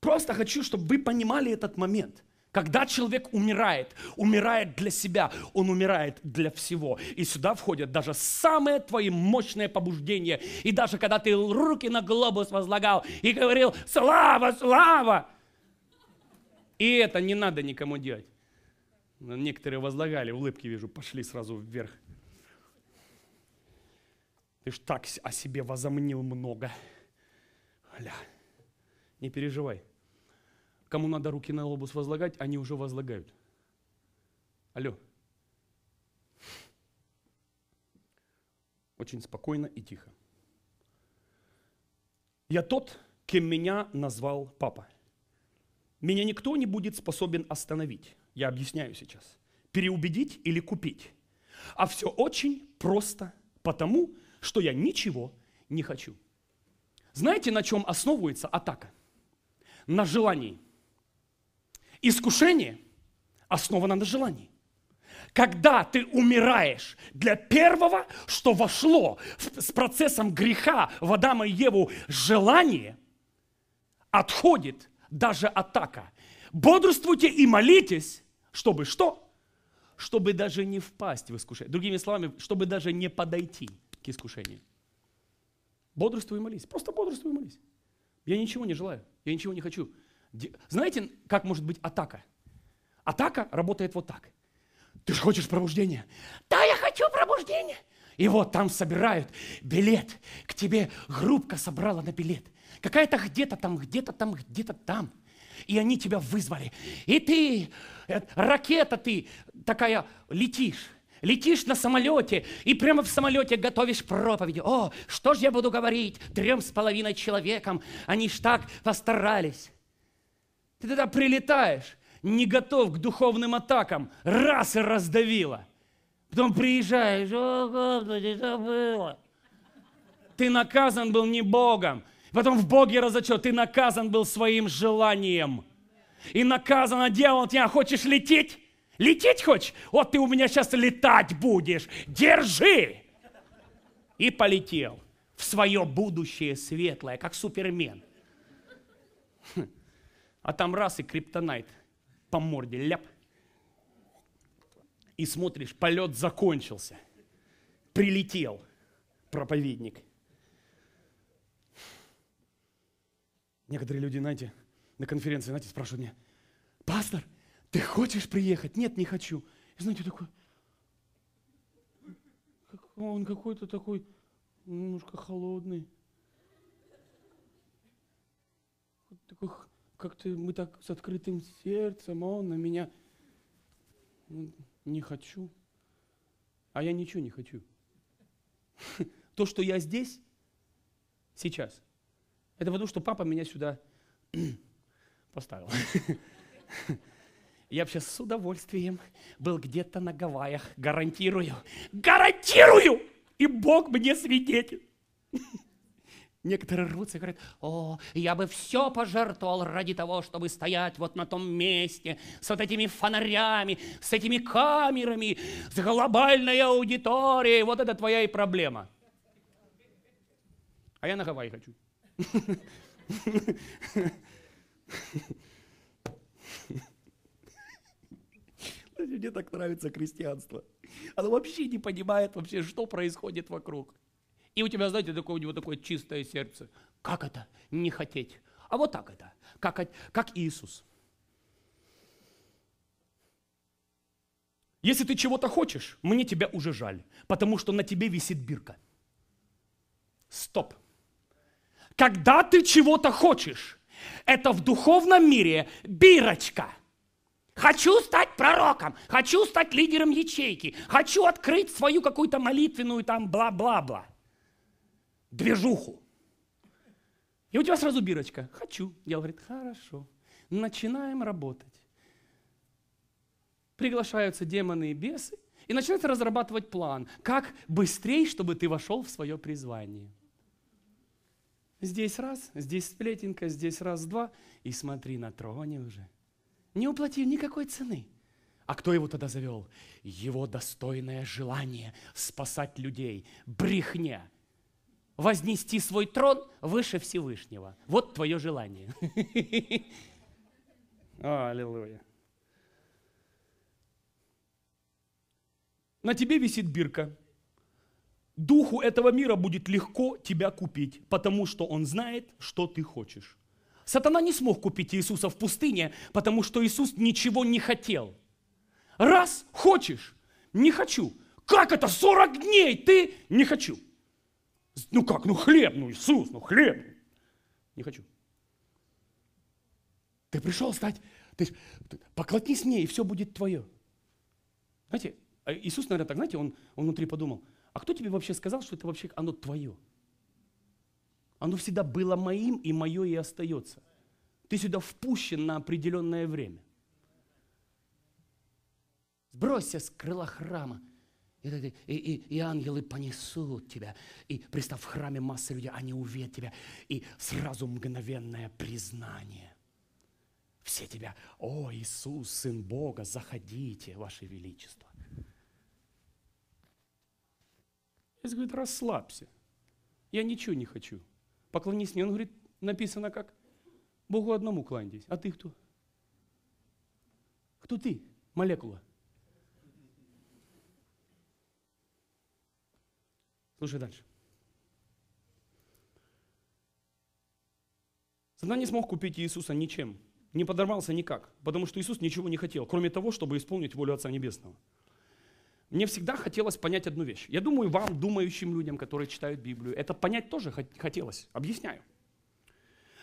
Просто хочу, чтобы вы понимали этот момент – когда человек умирает, умирает для себя, он умирает для всего. И сюда входят даже самые твои мощные побуждения. И даже когда ты руки на глобус возлагал и говорил «Слава, слава!» И это не надо никому делать. Некоторые возлагали, улыбки вижу, пошли сразу вверх. Ты ж так о себе возомнил много. Ля, не переживай. Кому надо руки на лобус возлагать, они уже возлагают. Алло. Очень спокойно и тихо. Я тот, кем меня назвал папа. Меня никто не будет способен остановить. Я объясняю сейчас. Переубедить или купить. А все очень просто потому, что я ничего не хочу. Знаете, на чем основывается атака? На желании – Искушение основано на желании. Когда ты умираешь для первого, что вошло с процессом греха в Адама и Еву, желание, отходит даже атака. Бодрствуйте и молитесь, чтобы что? Чтобы даже не впасть в искушение. Другими словами, чтобы даже не подойти к искушению. Бодрствуй и молись. Просто бодрствуй и молись. Я ничего не желаю, я ничего не хочу. Знаете, как может быть атака? Атака работает вот так. Ты же хочешь пробуждения? Да, я хочу пробуждения. И вот там собирают билет. К тебе группка собрала на билет. Какая-то где-то там, где-то там, где-то там. И они тебя вызвали. И ты, э, ракета ты, такая, летишь. Летишь на самолете и прямо в самолете готовишь проповеди. О, что же я буду говорить трем с половиной человекам? Они ж так постарались. Ты тогда прилетаешь, не готов к духовным атакам, раз и раздавило. Потом приезжаешь, о, Господи, что было? Ты наказан был не Богом. Потом в Боге разочет, ты наказан был своим желанием. И наказано дьявол тебя, хочешь лететь? Лететь хочешь? Вот ты у меня сейчас летать будешь. Держи! И полетел в свое будущее светлое, как супермен. А там раз и криптонайт по морде ляп. И смотришь, полет закончился. Прилетел проповедник. Некоторые люди, знаете, на конференции, знаете, спрашивают меня, пастор, ты хочешь приехать? Нет, не хочу. И знаете, такой, он какой-то такой немножко холодный. Такой как-то мы так с открытым сердцем, а он на меня ну, не хочу. А я ничего не хочу. То, что я здесь, сейчас, это потому, что папа меня сюда поставил. Я бы сейчас с удовольствием был где-то на Гавайях, гарантирую, гарантирую, и Бог мне свидетель. Некоторые рвутся и говорят, о, я бы все пожертвовал ради того, чтобы стоять вот на том месте, с вот этими фонарями, с этими камерами, с глобальной аудиторией. Вот это твоя и проблема. А я на Гавайи хочу. Мне так нравится христианство. Она вообще не понимает вообще, что происходит вокруг. И у тебя, знаете, такое, у него такое чистое сердце. Как это? Не хотеть. А вот так это. Как, как Иисус. Если ты чего-то хочешь, мне тебя уже жаль, потому что на тебе висит бирка. Стоп. Когда ты чего-то хочешь, это в духовном мире бирочка. Хочу стать пророком, хочу стать лидером ячейки, хочу открыть свою какую-то молитвенную там бла-бла-бла. Движуху. И у тебя сразу бирочка. Хочу. Я говорю, хорошо. Начинаем работать. Приглашаются демоны и бесы, и начинается разрабатывать план, как быстрее, чтобы ты вошел в свое призвание. Здесь раз, здесь сплетенка, здесь раз-два, и смотри, на троне уже. Не уплатил никакой цены. А кто его тогда завел? Его достойное желание спасать людей. Брехня. Вознести свой трон выше Всевышнего. Вот твое желание. Аллилуйя. На тебе висит бирка. Духу этого мира будет легко тебя купить, потому что он знает, что ты хочешь. Сатана не смог купить Иисуса в пустыне, потому что Иисус ничего не хотел. Раз хочешь, не хочу. Как это 40 дней ты не хочу? Ну как, ну хлеб, ну Иисус, ну хлеб. Не хочу. Ты пришел стать, ты, поклотнись мне, и все будет твое. Знаете, а Иисус, наверное, так, знаете, он, он внутри подумал, а кто тебе вообще сказал, что это вообще оно твое? Оно всегда было моим, и мое и остается. Ты сюда впущен на определенное время. Сбросься с крыла храма. И, и, и, и ангелы понесут тебя. И пристав в храме массы людей, они увидят тебя. И сразу мгновенное признание. Все тебя, о, Иисус, Сын Бога, заходите, Ваше Величество. Иисус говорит, расслабься. Я ничего не хочу. Поклонись мне. Он говорит, написано как? Богу одному кланяйтесь. А ты кто? Кто ты? Молекула. Слушай дальше. Сатана не смог купить Иисуса ничем. Не подорвался никак. Потому что Иисус ничего не хотел, кроме того, чтобы исполнить волю Отца Небесного. Мне всегда хотелось понять одну вещь. Я думаю, вам, думающим людям, которые читают Библию, это понять тоже хотелось. Объясняю.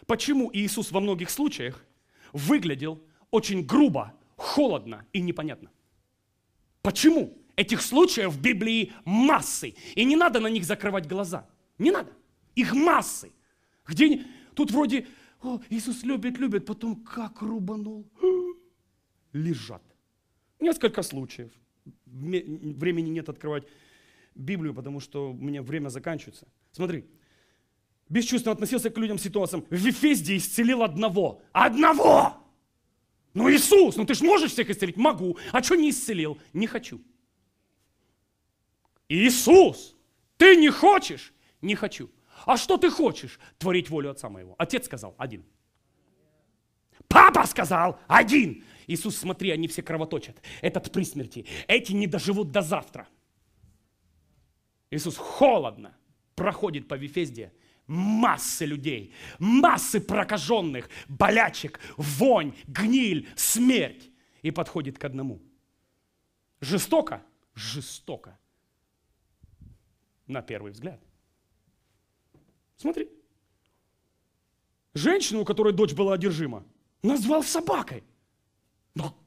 Почему Иисус во многих случаях выглядел очень грубо, холодно и непонятно? Почему? Этих случаев в Библии массы. И не надо на них закрывать глаза. Не надо. Их массы. Где тут вроде, о, Иисус любит, любит, потом как рубанул. Лежат. Несколько случаев времени нет открывать Библию, потому что у меня время заканчивается. Смотри, бесчувственно относился к людям, ситуациям. В Вифезде исцелил одного. Одного! Ну Иисус, ну ты ж можешь всех исцелить? Могу. А что не исцелил? Не хочу. Иисус, ты не хочешь? Не хочу. А что ты хочешь? Творить волю Отца моего. Отец сказал, один. Папа сказал, один. Иисус, смотри, они все кровоточат. Этот при смерти. Эти не доживут до завтра. Иисус холодно проходит по Вифезде. Массы людей, массы прокаженных, болячек, вонь, гниль, смерть. И подходит к одному. Жестоко? Жестоко. На первый взгляд. Смотри. Женщину, у которой дочь была одержима, назвал собакой. Но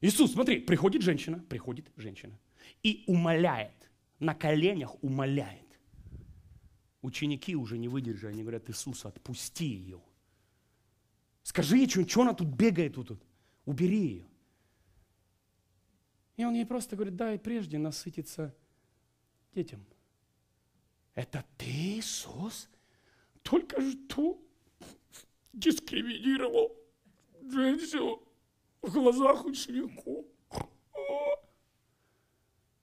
Иисус, смотри, приходит женщина, приходит женщина и умоляет, на коленях умоляет. Ученики уже не выдержали, они говорят, Иисус, отпусти ее. Скажи ей, что, она тут бегает, тут, тут, убери ее. И он ей просто говорит, дай прежде насытиться детям. Это ты, Иисус? Только что дискриминировал женщину в глазах учеников.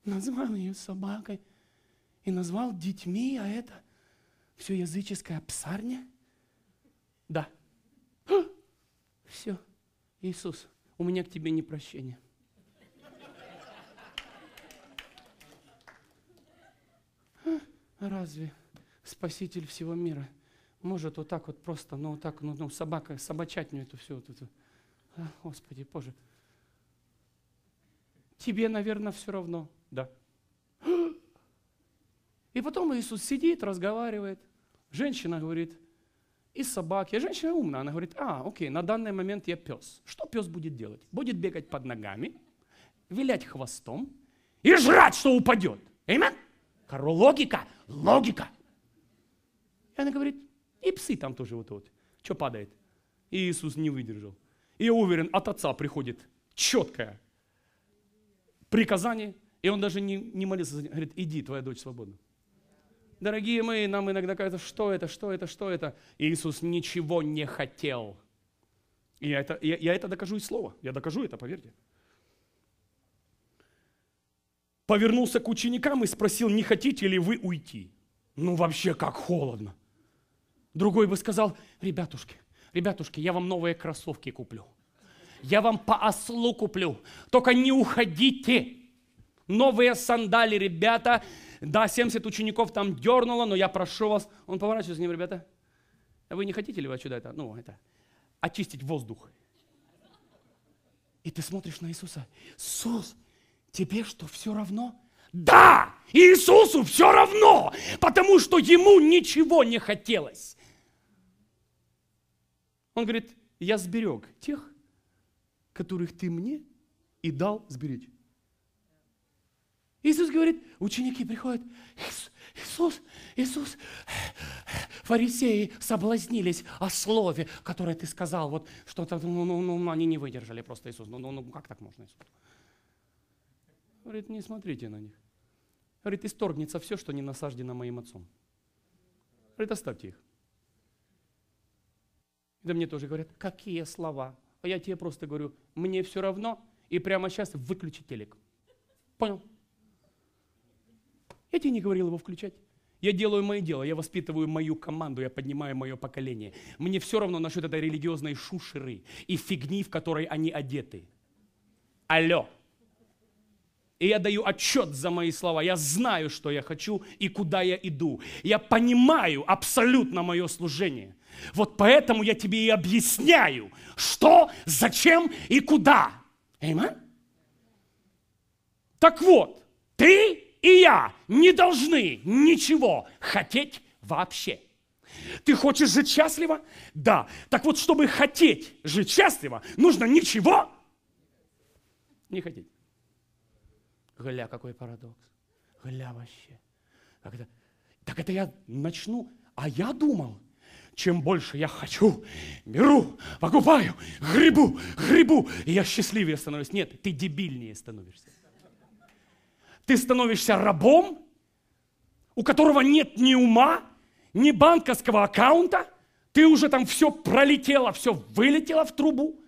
Назвал ее собакой и назвал детьми, а это все языческая псарня? Да. Все, Иисус, у меня к тебе не прощение. Разве Спаситель всего мира может вот так вот просто, ну вот так, ну, ну собака, собачатню эту всю, вот эту, а, Господи, Боже. Тебе, наверное, все равно, да. И потом Иисус сидит, разговаривает. Женщина говорит, и собаки. Женщина умная, она говорит, а, окей, на данный момент я пес. Что пес будет делать? Будет бегать под ногами, вилять хвостом и жрать, что упадет. Аминь? Логика, логика. И она говорит, и псы там тоже вот вот. Что падает? И Иисус не выдержал. И я уверен, от отца приходит четкое приказание, и он даже не, не молился, говорит, иди, твоя дочь свободна. Дорогие мои, нам иногда кажется, что это, что это, что это. Иисус ничего не хотел. И я это, я, я это докажу из слова. Я докажу это, поверьте. Повернулся к ученикам и спросил, не хотите ли вы уйти? Ну вообще как холодно. Другой бы сказал, ребятушки, ребятушки, я вам новые кроссовки куплю. Я вам по ослу куплю. Только не уходите. Новые сандали, ребята. Да, 70 учеников там дернуло, но я прошу вас. Он поворачивается к ним, ребята. Вы не хотите ли вы отсюда это, ну, это, очистить воздух? И ты смотришь на Иисуса. Иисус, тебе что, все равно? Да, Иисусу все равно, потому что ему ничего не хотелось. Он говорит, я сберег тех, которых ты мне и дал сберечь. Иисус говорит, ученики приходят, Иисус, Иисус, фарисеи соблазнились о слове, которое ты сказал, вот что-то, ну, ну, ну, они не выдержали просто Иисус, ну, ну, ну как так можно, Иисус? Говорит, не смотрите на них. Говорит, исторгнется все, что не насаждено моим отцом. Говорит, оставьте их. Да мне тоже говорят, какие слова? А я тебе просто говорю, мне все равно, и прямо сейчас выключи телек. Понял? Я тебе не говорил его включать. Я делаю мое дело, я воспитываю мою команду, я поднимаю мое поколение. Мне все равно насчет этой религиозной шушеры и фигни, в которой они одеты. Алло. И я даю отчет за мои слова. Я знаю, что я хочу и куда я иду. Я понимаю абсолютно мое служение. Вот поэтому я тебе и объясняю, что, зачем и куда. Эймен? Так вот, ты и я не должны ничего хотеть вообще. Ты хочешь жить счастливо? Да. Так вот, чтобы хотеть жить счастливо, нужно ничего не хотеть. Гля, какой парадокс. Гля вообще. Как это? Так это я начну, а я думал, чем больше я хочу, беру, покупаю, грибу, грибу, и я счастливее становлюсь. Нет, ты дебильнее становишься. Ты становишься рабом, у которого нет ни ума, ни банковского аккаунта, ты уже там все пролетело, все вылетело в трубу,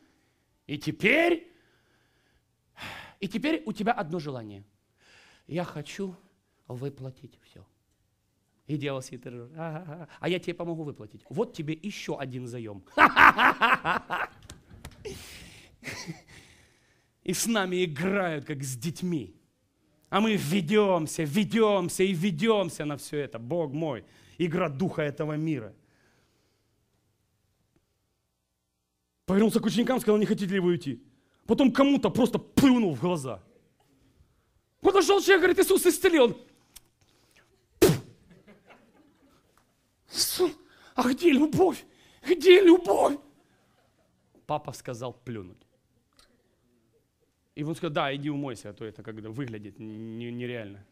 и теперь, и теперь у тебя одно желание. Я хочу выплатить все. И дьявол сидит, а, а я тебе помогу выплатить. Вот тебе еще один заем. И с нами играют, как с детьми. А мы ведемся, ведемся и ведемся на все это. Бог мой, игра духа этого мира. Повернулся к ученикам, сказал, не хотите ли вы уйти? Потом кому-то просто плюнул в глаза. Подошел человек, говорит, Иисус исцелил. А где любовь? Где любовь? Папа сказал плюнуть. И он сказал, да, иди умойся, а то это когда выглядит нереально.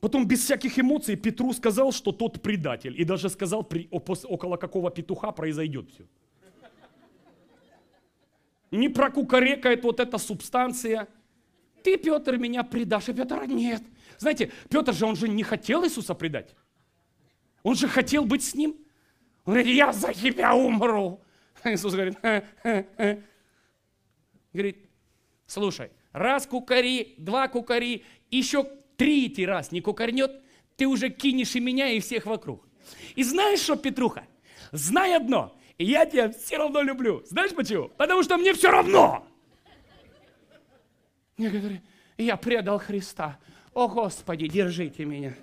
Потом без всяких эмоций Петру сказал, что тот предатель. И даже сказал, при, около какого петуха произойдет все. Не прокукарекает вот эта субстанция. Ты, Петр, меня предашь, а Петр, нет. Знаете, Петр же, он же не хотел Иисуса предать. Он же хотел быть с ним. Он говорит, я за тебя умру. Иисус говорит, ха, ха, ха. говорит, слушай, раз кукари, два кукари, еще третий раз не кукарнет, ты уже кинешь и меня, и всех вокруг. И знаешь что, Петруха? Знай одно, я тебя все равно люблю. Знаешь почему? Потому что мне все равно. Некоторые, Я предал Христа. О, Господи, держите меня.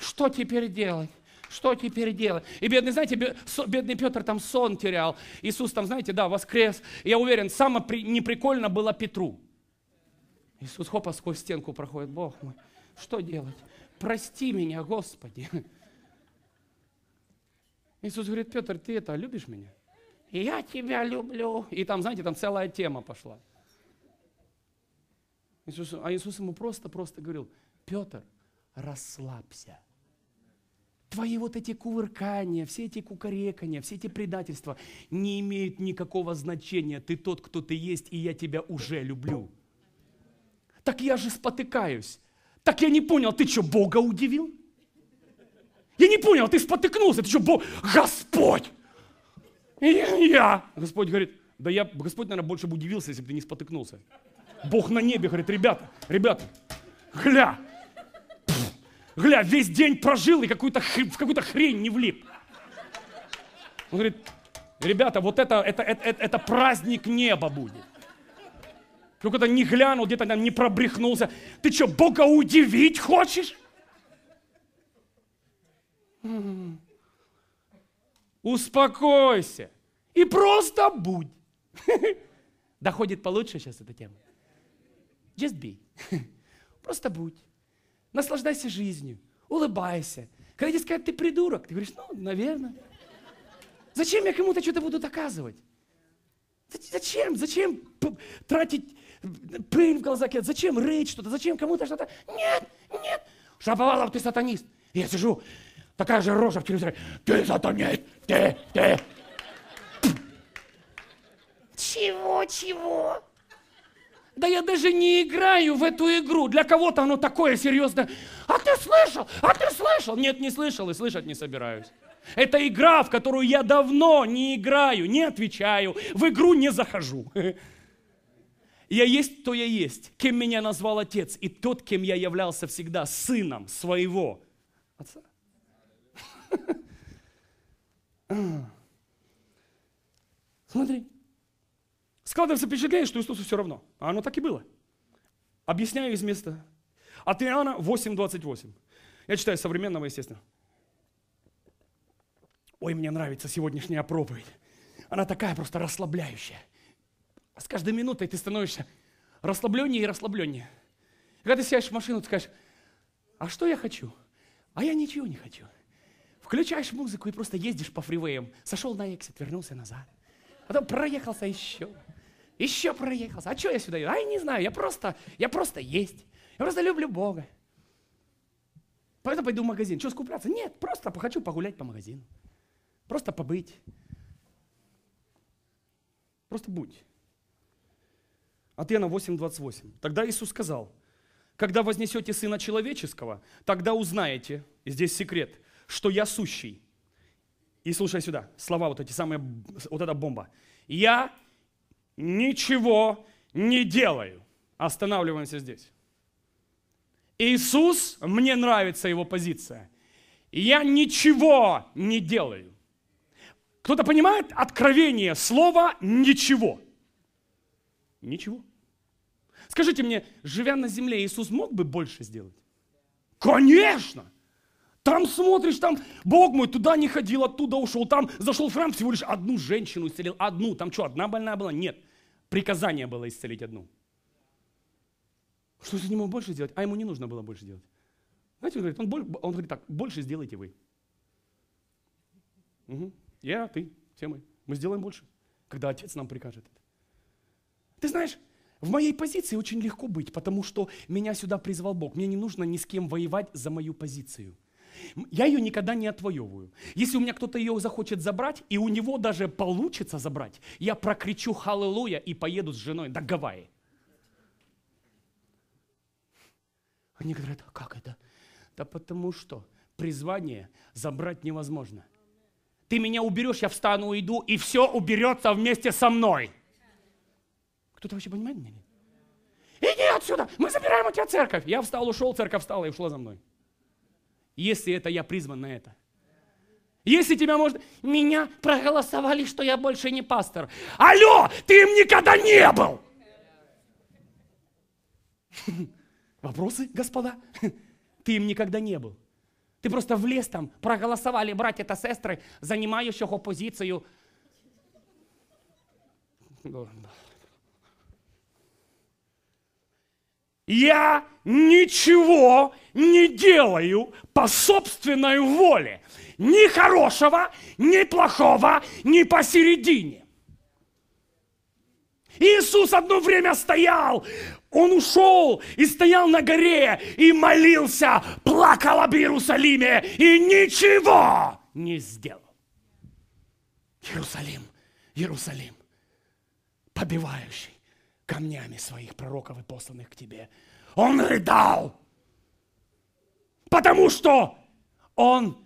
Что теперь делать? Что теперь делать? И бедный, знаете, бедный Петр там сон терял. Иисус там, знаете, да, воскрес. Я уверен, самое неприкольно было Петру. Иисус хопа сквозь стенку проходит. Бог мой, что делать? Прости меня, Господи. Иисус говорит, Петр, ты это, любишь меня? Я тебя люблю. И там, знаете, там целая тема пошла. Иисус, а Иисус ему просто-просто говорил, Петр, расслабься. Твои вот эти кувыркания, все эти кукарекания, все эти предательства не имеют никакого значения. Ты тот, кто ты есть, и я тебя уже люблю. Так я же спотыкаюсь. Так я не понял, ты что, Бога удивил? Я не понял, ты спотыкнулся, ты что, Бог, Господь! И я, Господь говорит, да я, Господь, наверное, больше бы удивился, если бы ты не спотыкнулся. Бог на небе говорит, ребята, ребята, гля, Гля, весь день прожил и какую-то, в какую-то хрень не влип. Он говорит, ребята, вот это, это, это, это, это праздник неба будет. Кто-то не глянул, где-то там не пробрехнулся. Ты что, Бога удивить хочешь? Успокойся и просто будь. Доходит получше сейчас эта тема. Just be. Просто будь. Наслаждайся жизнью, улыбайся. Когда тебе скажут, ты придурок, ты говоришь, ну, наверное. Зачем я кому-то что-то буду доказывать? Зачем? Зачем тратить пыль в глаза? Зачем рыть что-то? Зачем кому-то что-то? Нет, нет. Шаповалов, ты сатанист. Я сижу, такая же рожа в телевизоре. Ты сатанист, ты, ты. Чего, чего? Да я даже не играю в эту игру. Для кого-то оно такое серьезное. А ты слышал? А ты слышал? Нет, не слышал и слышать не собираюсь. Это игра, в которую я давно не играю, не отвечаю, в игру не захожу. Я есть, то я есть, кем меня назвал Отец, и тот, кем я являлся всегда, сыном своего Отца. Смотри, Складывается впечатление, что Иисусу все равно. А оно так и было. Объясняю из места. От Иоанна 8.28. Я читаю современного, естественно. Ой, мне нравится сегодняшняя проповедь. Она такая просто расслабляющая. С каждой минутой ты становишься расслабленнее и расслабленнее. Когда ты сядешь в машину, ты скажешь, а что я хочу? А я ничего не хочу. Включаешь музыку и просто ездишь по фривеям. Сошел на эксит, вернулся назад. Потом проехался еще. Еще проехался. А что я сюда еду? А я не знаю, я просто, я просто есть. Я просто люблю Бога. Поэтому пойду в магазин. Что, скупляться? Нет, просто хочу погулять по магазину. Просто побыть. Просто будь. Иоанна 8.28. Тогда Иисус сказал, когда вознесете Сына Человеческого, тогда узнаете, и здесь секрет, что я сущий. И слушай сюда, слова вот эти самые, вот эта бомба. Я ничего не делаю. Останавливаемся здесь. Иисус, мне нравится его позиция. Я ничего не делаю. Кто-то понимает откровение слова «ничего»? Ничего. Скажите мне, живя на земле, Иисус мог бы больше сделать? Конечно! Там смотришь, там Бог мой туда не ходил, оттуда ушел, там зашел в храм, всего лишь одну женщину исцелил, одну. Там что, одна больная была? Нет. Приказание было исцелить одну. Что с ним больше сделать? А ему не нужно было больше делать. Знаете, он говорит, он, он говорит так, больше сделайте вы. Угу. Я, ты, все мы. Мы сделаем больше, когда Отец нам прикажет это. Ты знаешь, в моей позиции очень легко быть, потому что меня сюда призвал Бог. Мне не нужно ни с кем воевать за мою позицию. Я ее никогда не отвоевываю. Если у меня кто-то ее захочет забрать, и у него даже получится забрать, я прокричу «Халлелуя» и поеду с женой до Гавайи. Они говорят, а как это? Да потому что призвание забрать невозможно. Ты меня уберешь, я встану, уйду, и все уберется вместе со мной. Кто-то вообще понимает меня? Иди отсюда, мы забираем у тебя церковь. Я встал, ушел, церковь встала и ушла за мной если это я призван на это. Если тебя может... Меня проголосовали, что я больше не пастор. Алло, ты им никогда не был! Вопросы, господа? Ты им никогда не был. Ты просто влез там, проголосовали братья та сестри, занимающих оппозицию. Я ничего не делаю по собственной воле. Ни хорошего, ни плохого, ни посередине. Иисус одно время стоял, он ушел и стоял на горе и молился, плакал об Иерусалиме и ничего не сделал. Иерусалим, Иерусалим, побивающий камнями своих пророков и посланных к тебе. Он рыдал, потому что он,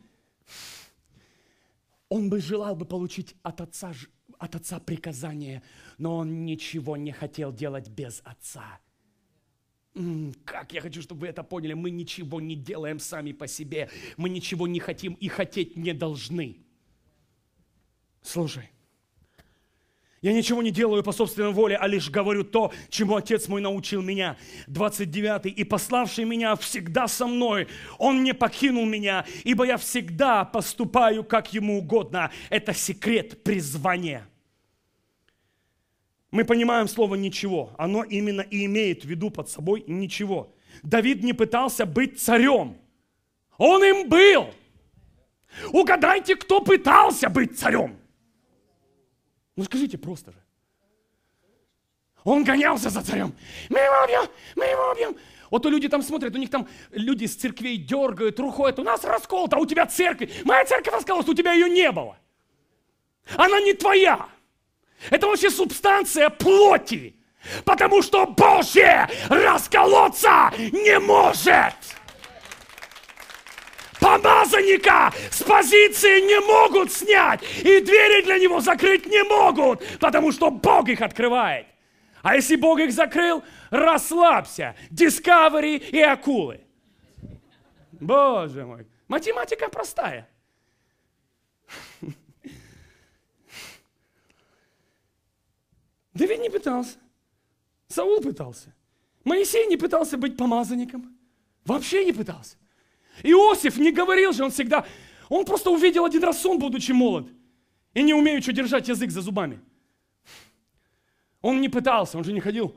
он бы желал бы получить от отца, от отца приказание, но он ничего не хотел делать без отца. Как я хочу, чтобы вы это поняли. Мы ничего не делаем сами по себе. Мы ничего не хотим и хотеть не должны. Слушай, я ничего не делаю по собственной воле, а лишь говорю то, чему Отец мой научил меня. 29. «И пославший меня всегда со мной, Он не покинул меня, ибо я всегда поступаю, как Ему угодно». Это секрет призвания. Мы понимаем слово «ничего». Оно именно и имеет в виду под собой «ничего». Давид не пытался быть царем. Он им был. Угадайте, кто пытался быть царем. Ну скажите просто же. Он гонялся за царем. Мы его убьем, мы его убьем. Вот у люди там смотрят, у них там люди с церквей дергают, руходят. У нас расколото, а у тебя церковь. Моя церковь раскололась, у тебя ее не было. Она не твоя. Это вообще субстанция плоти. Потому что Божье расколоться не может помазанника с позиции не могут снять, и двери для него закрыть не могут, потому что Бог их открывает. А если Бог их закрыл, расслабься. Discovery и акулы. Боже мой. Математика простая. Давид не пытался. Саул пытался. Моисей не пытался быть помазанником. Вообще не пытался. Иосиф не говорил же, он всегда, он просто увидел один раз сон, будучи молод, и не умеючи держать язык за зубами. Он не пытался, он же не ходил.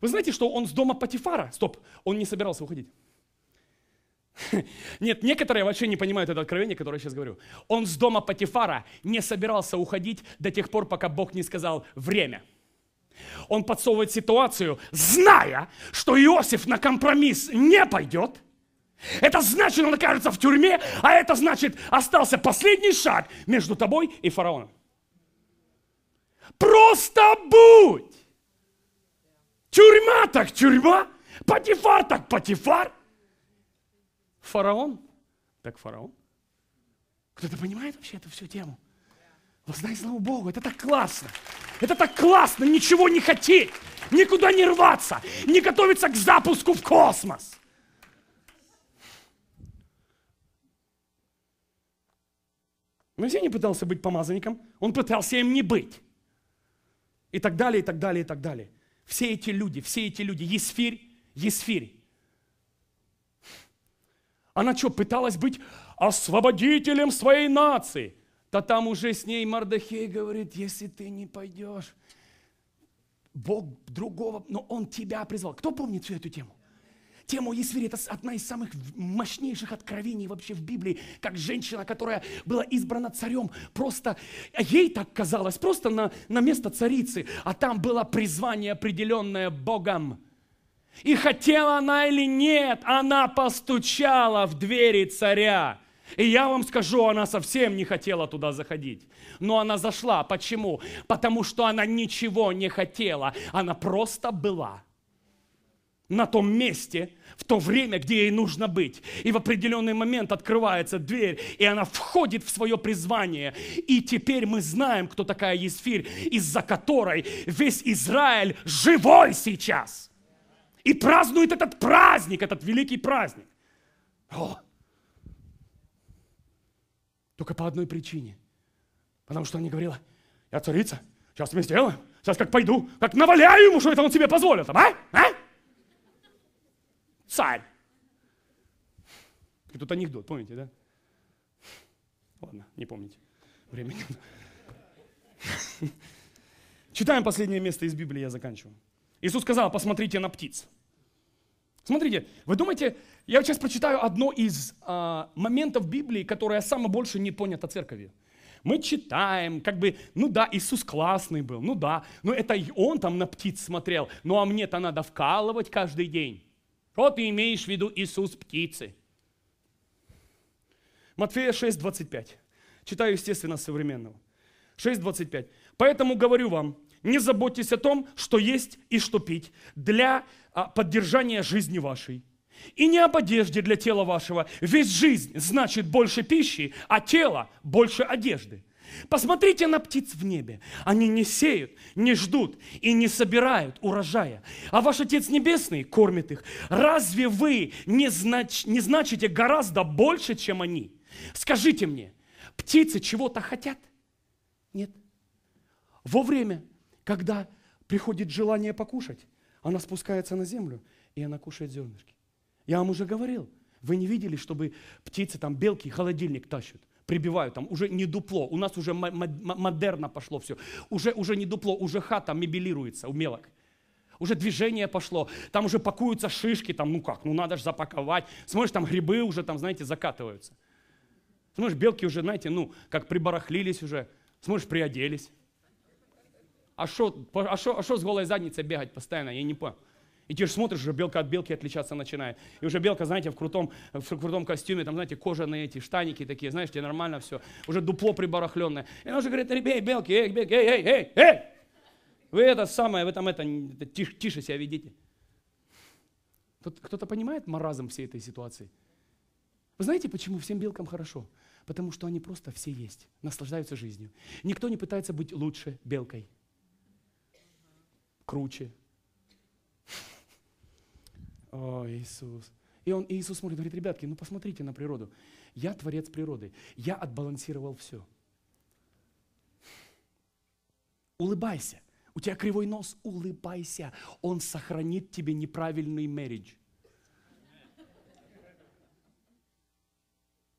Вы знаете, что он с дома Патифара, стоп, он не собирался уходить. Нет, некоторые вообще не понимают это откровение, которое я сейчас говорю. Он с дома Патифара не собирался уходить до тех пор, пока Бог не сказал «время». Он подсовывает ситуацию, зная, что Иосиф на компромисс не пойдет, это значит, он окажется в тюрьме, а это значит, остался последний шаг между тобой и фараоном. Просто будь! Тюрьма так тюрьма, патифар так патифар. Фараон так фараон. Кто-то понимает вообще эту всю тему? Воздай слава Богу, это так классно. Это так классно, ничего не хотеть, никуда не рваться, не готовиться к запуску в космос. Моисей не пытался быть помазанником, он пытался им не быть. И так далее, и так далее, и так далее. Все эти люди, все эти люди, Есфирь, Есфирь. Она что, пыталась быть освободителем своей нации? Да там уже с ней Мардахей говорит, если ты не пойдешь, Бог другого, но Он тебя призвал. Кто помнит всю эту тему? Тему Есфири – это одна из самых мощнейших откровений вообще в Библии, как женщина, которая была избрана царем, просто, ей так казалось, просто на, на место царицы, а там было призвание определенное Богом. И хотела она или нет, она постучала в двери царя. И я вам скажу, она совсем не хотела туда заходить. Но она зашла. Почему? Потому что она ничего не хотела. Она просто была на том месте, в то время, где ей нужно быть. И в определенный момент открывается дверь, и она входит в свое призвание. И теперь мы знаем, кто такая Есфирь, из-за которой весь Израиль живой сейчас. И празднует этот праздник, этот великий праздник. О! Только по одной причине. Потому что она говорила, я царица, сейчас мы сделаем, сейчас как пойду, как наваляю ему, что это он себе позволит, а? а? Царь. И тут анекдот, помните, да? Ладно, не помните. Время Читаем последнее место из Библии, я заканчиваю. Иисус сказал, посмотрите на птиц. Смотрите, вы думаете, я сейчас прочитаю одно из а, моментов Библии, которое самое больше не понято церковью. Мы читаем, как бы, ну да, Иисус классный был, ну да, но это он там на птиц смотрел, ну а мне-то надо вкалывать каждый день. Что ты имеешь в виду Иисус птицы? Матфея 6, 25. Читаю, естественно, современного. 6.25. «Поэтому говорю вам, не заботьтесь о том, что есть и что пить для а, поддержания жизни вашей. И не об одежде для тела вашего, ведь жизнь значит больше пищи, а тело больше одежды. Посмотрите на птиц в небе. Они не сеют, не ждут и не собирают урожая. А ваш Отец Небесный кормит их. Разве вы не, знач, не значите гораздо больше, чем они? Скажите мне, птицы чего-то хотят? Нет. Во время, когда приходит желание покушать, она спускается на землю, и она кушает зернышки. Я вам уже говорил, вы не видели, чтобы птицы, там белки, холодильник тащат, прибивают, там уже не дупло, у нас уже модерно пошло все, уже, уже не дупло, уже хата мебелируется у мелок. Уже движение пошло, там уже пакуются шишки, там, ну как, ну надо же запаковать. Смотришь, там грибы уже, там, знаете, закатываются. Смотришь, белки уже, знаете, ну, как прибарахлились уже. Смотришь, приоделись. А что а шо, а шо с голой задницей бегать постоянно? Я не понял. И ты же смотришь, уже белка от белки отличаться начинает. И уже белка, знаете, в крутом, в крутом костюме, там, знаете, кожаные эти штаники такие, знаешь, тебе нормально все. Уже дупло прибарахленное. И она уже говорит, эй, белки, эй, белки, эй, эй, эй, эй! Вы это самое, вы там это, тише, тише себя ведите. Кто-то понимает маразм всей этой ситуации? Вы знаете, почему всем белкам хорошо? Потому что они просто все есть, наслаждаются жизнью. Никто не пытается быть лучше белкой, круче. О, Иисус. И он, Иисус смотрит, говорит, ребятки, ну посмотрите на природу. Я творец природы. Я отбалансировал все. Улыбайся. У тебя кривой нос, улыбайся. Он сохранит тебе неправильный marriage.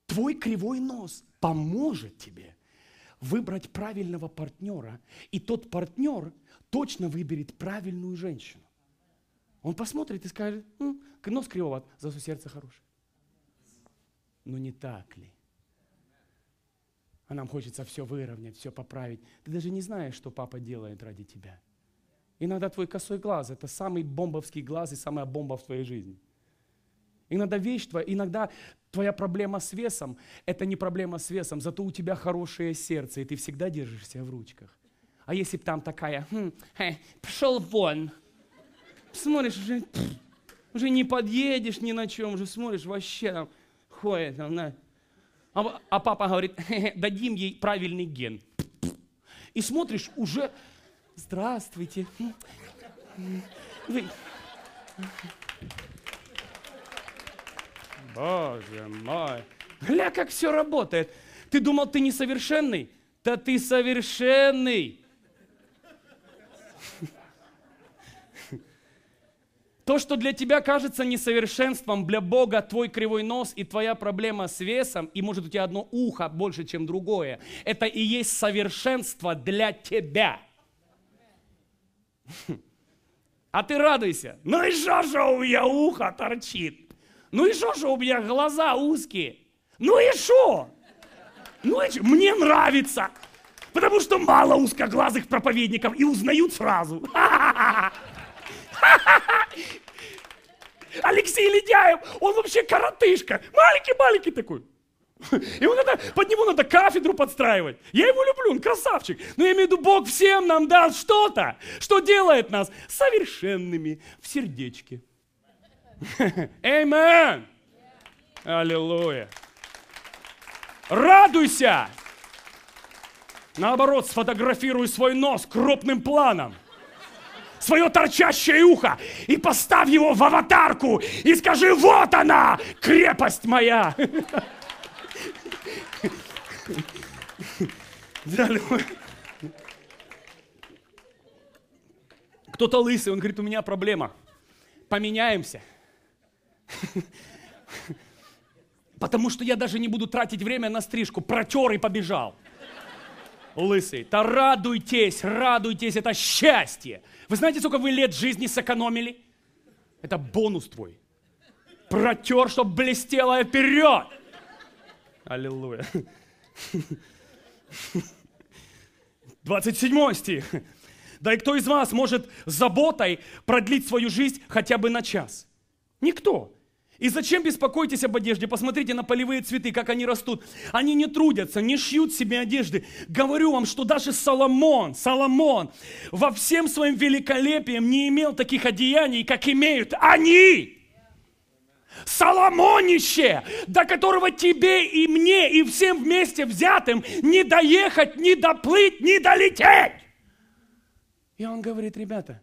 Твой кривой нос поможет тебе выбрать правильного партнера, и тот партнер точно выберет правильную женщину. Он посмотрит и скажет, ну, нос кривоват, зато сердце хорошее. Но не так ли? А нам хочется все выровнять, все поправить. Ты даже не знаешь, что папа делает ради тебя. Иногда твой косой глаз – это самый бомбовский глаз и самая бомба в твоей жизни. Иногда вещь твоя, иногда твоя проблема с весом – это не проблема с весом, зато у тебя хорошее сердце, и ты всегда держишь себя в ручках. А если бы там такая, хм, хе, пошел вон, смотришь, уже, пфф, уже не подъедешь ни на чем, уже смотришь, вообще там ходит, там, на. А, а папа говорит, дадим ей правильный ген. И смотришь, уже, здравствуйте. Вы, Боже мой. Гля, как все работает. Ты думал, ты несовершенный? Да ты совершенный. То, что для тебя кажется несовершенством, для Бога твой кривой нос и твоя проблема с весом, и может у тебя одно ухо больше, чем другое, это и есть совершенство для тебя. А ты радуйся. Ну и что же у меня ухо торчит? Ну и что, что у меня глаза узкие? Ну и что? Ну и что? Мне нравится. Потому что мало узкоглазых проповедников и узнают сразу. Алексей Ледяев, он вообще коротышка. Маленький-маленький такой. Ему надо, под него надо кафедру подстраивать. Я его люблю, он красавчик. Но я имею в виду, Бог всем нам дал что-то, что делает нас совершенными в сердечке. Amen. Аллилуйя. Радуйся. Наоборот, сфотографируй свой нос крупным планом. Свое торчащее ухо. И поставь его в аватарку. И скажи, вот она, крепость моя. Кто-то лысый, он говорит, у меня проблема. Поменяемся. Потому что я даже не буду тратить время на стрижку. Протер и побежал. Лысый. Да радуйтесь, радуйтесь, это счастье. Вы знаете, сколько вы лет жизни сэкономили? Это бонус твой. Протер, чтобы блестело вперед. Аллилуйя. 27 стих. Да и кто из вас может заботой продлить свою жизнь хотя бы на час? Никто. И зачем беспокойтесь об одежде? Посмотрите на полевые цветы, как они растут. Они не трудятся, не шьют себе одежды. Говорю вам, что даже Соломон, Соломон во всем своем великолепием не имел таких одеяний, как имеют они. Соломонище, до которого тебе и мне, и всем вместе взятым не доехать, не доплыть, не долететь. И он говорит, ребята,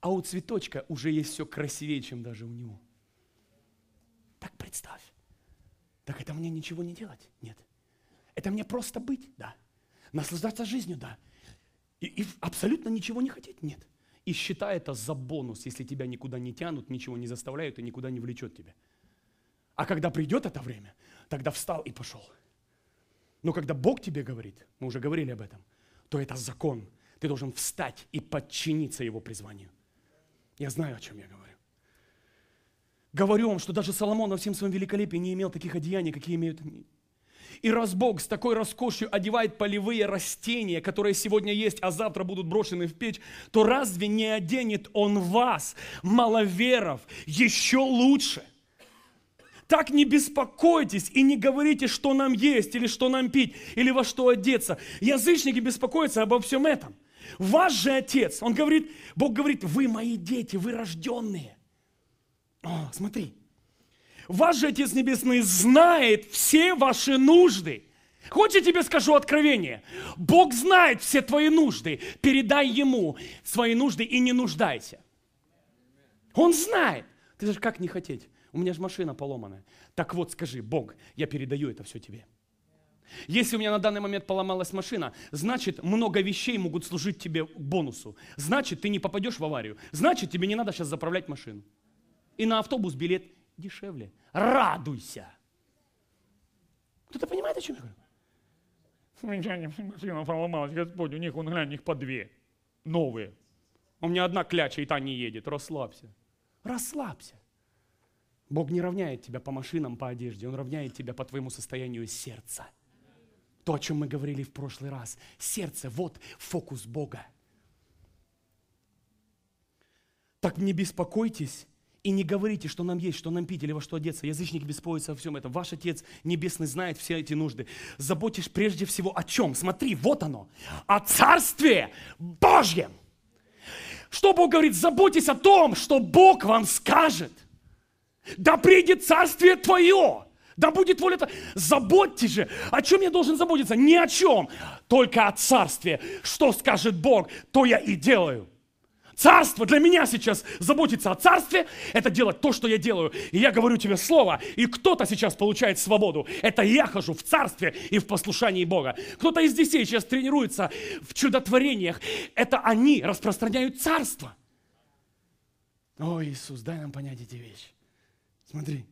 а у цветочка уже есть все красивее, чем даже у него. Так представь. Так это мне ничего не делать? Нет. Это мне просто быть? Да. Наслаждаться жизнью? Да. И, и абсолютно ничего не хотеть? Нет. И считай это за бонус, если тебя никуда не тянут, ничего не заставляют и никуда не влечет тебя. А когда придет это время, тогда встал и пошел. Но когда Бог тебе говорит, мы уже говорили об этом, то это закон. Ты должен встать и подчиниться Его призванию. Я знаю, о чем я говорю. Говорю вам, что даже Соломон во всем своем великолепии не имел таких одеяний, какие имеют они. И раз Бог с такой роскошью одевает полевые растения, которые сегодня есть, а завтра будут брошены в печь, то разве не оденет Он вас, маловеров, еще лучше? Так не беспокойтесь и не говорите, что нам есть, или что нам пить, или во что одеться. Язычники беспокоятся обо всем этом. Ваш же Отец, Он говорит, Бог говорит, вы мои дети, вы рожденные. О, смотри. Ваш же Отец Небесный знает все ваши нужды. Хочешь, я тебе скажу откровение? Бог знает все твои нужды. Передай Ему свои нужды и не нуждайся. Он знает. Ты же как не хотеть? У меня же машина поломанная. Так вот, скажи, Бог, я передаю это все тебе. Если у меня на данный момент поломалась машина, значит, много вещей могут служить тебе бонусу. Значит, ты не попадешь в аварию. Значит, тебе не надо сейчас заправлять машину. И на автобус билет дешевле. Радуйся. Кто-то понимает, о чем я говорю? Замечание, машина поломалась, Господь, у них, он глянь, у них по две. Новые. У меня одна кляча, и та не едет. Расслабься. Расслабься. Бог не равняет тебя по машинам, по одежде. Он равняет тебя по твоему состоянию сердца. То, о чем мы говорили в прошлый раз. Сердце, вот фокус Бога. Так не беспокойтесь и не говорите, что нам есть, что нам пить или во что одеться. Язычник беспокоится о всем этом. Ваш Отец Небесный знает все эти нужды. Заботишь прежде всего о чем? Смотри, вот оно. О Царстве Божьем. Что Бог говорит? Заботьтесь о том, что Бог вам скажет. Да придет Царствие Твое. Да будет воля Твоя. Заботьтесь же. О чем я должен заботиться? Ни о чем. Только о Царстве. Что скажет Бог, то я и делаю. Царство для меня сейчас заботиться о царстве, это делать то, что я делаю. И я говорю тебе слово, и кто-то сейчас получает свободу. Это я хожу в царстве и в послушании Бога. Кто-то из детей сейчас тренируется в чудотворениях. Это они распространяют царство. О, Иисус, дай нам понять эти вещи. Смотри.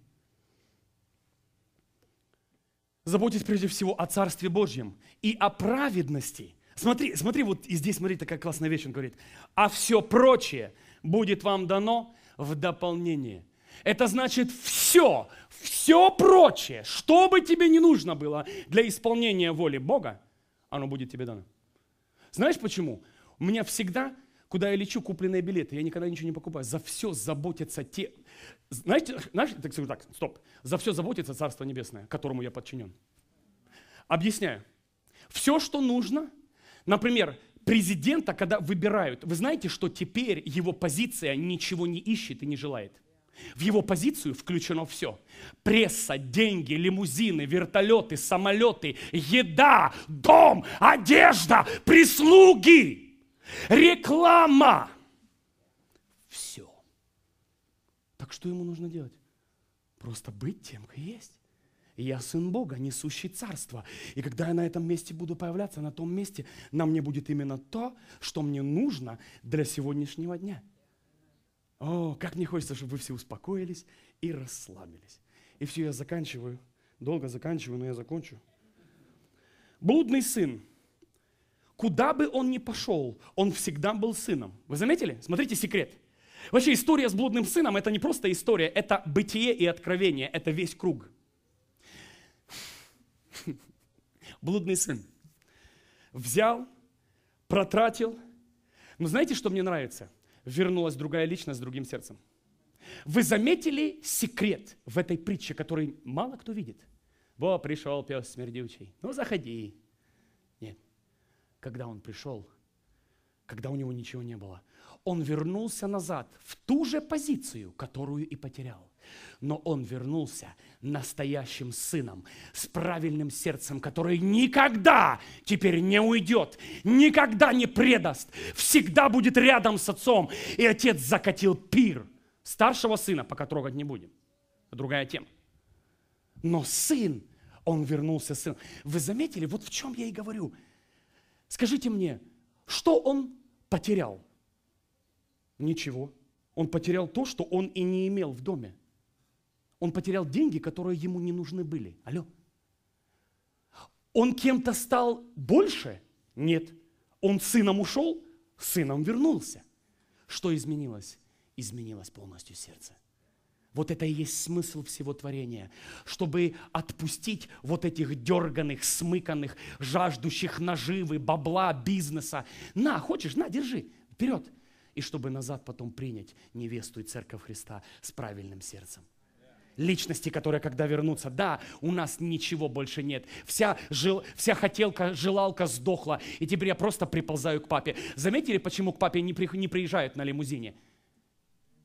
Заботьтесь прежде всего о Царстве Божьем и о праведности – Смотри, смотри, вот и здесь, смотри, такая классная вещь, он говорит. А все прочее будет вам дано в дополнение. Это значит все, все прочее, что бы тебе не нужно было для исполнения воли Бога, оно будет тебе дано. Знаешь почему? У меня всегда, куда я лечу, купленные билеты, я никогда ничего не покупаю. За все заботятся те... Знаете, знаешь, так скажу так, стоп. За все заботится Царство Небесное, которому я подчинен. Объясняю. Все, что нужно – Например, президента, когда выбирают, вы знаете, что теперь его позиция ничего не ищет и не желает. В его позицию включено все. Пресса, деньги, лимузины, вертолеты, самолеты, еда, дом, одежда, прислуги, реклама. Все. Так что ему нужно делать? Просто быть тем, кто есть. Я сын Бога, несущий царство. И когда я на этом месте буду появляться, на том месте, на мне будет именно то, что мне нужно для сегодняшнего дня. О, как мне хочется, чтобы вы все успокоились и расслабились. И все, я заканчиваю. Долго заканчиваю, но я закончу. Блудный сын. Куда бы он ни пошел, он всегда был сыном. Вы заметили? Смотрите секрет. Вообще история с блудным сыном это не просто история, это бытие и откровение, это весь круг. Блудный сын взял, протратил. Но знаете, что мне нравится? Вернулась другая личность с другим сердцем. Вы заметили секрет в этой притче, который мало кто видит? Во, пришел пес смердючий. Ну, заходи. Нет. Когда он пришел, когда у него ничего не было, он вернулся назад в ту же позицию, которую и потерял. Но он вернулся настоящим сыном, с правильным сердцем, который никогда теперь не уйдет, никогда не предаст, всегда будет рядом с отцом. И отец закатил пир старшего сына, пока трогать не будем. Другая тема. Но сын, он вернулся сыном. Вы заметили, вот в чем я и говорю. Скажите мне, что он потерял? Ничего. Он потерял то, что он и не имел в доме. Он потерял деньги, которые ему не нужны были. Алло. Он кем-то стал больше? Нет. Он сыном ушел, сыном вернулся. Что изменилось? Изменилось полностью сердце. Вот это и есть смысл всего творения, чтобы отпустить вот этих дерганых, смыканных, жаждущих наживы, бабла, бизнеса. На, хочешь, на, держи, вперед и чтобы назад потом принять невесту и церковь Христа с правильным сердцем. Личности, которые когда вернутся, да, у нас ничего больше нет. Вся, жил, вся хотелка, желалка сдохла, и теперь я просто приползаю к папе. Заметили, почему к папе не, при, не приезжают на лимузине?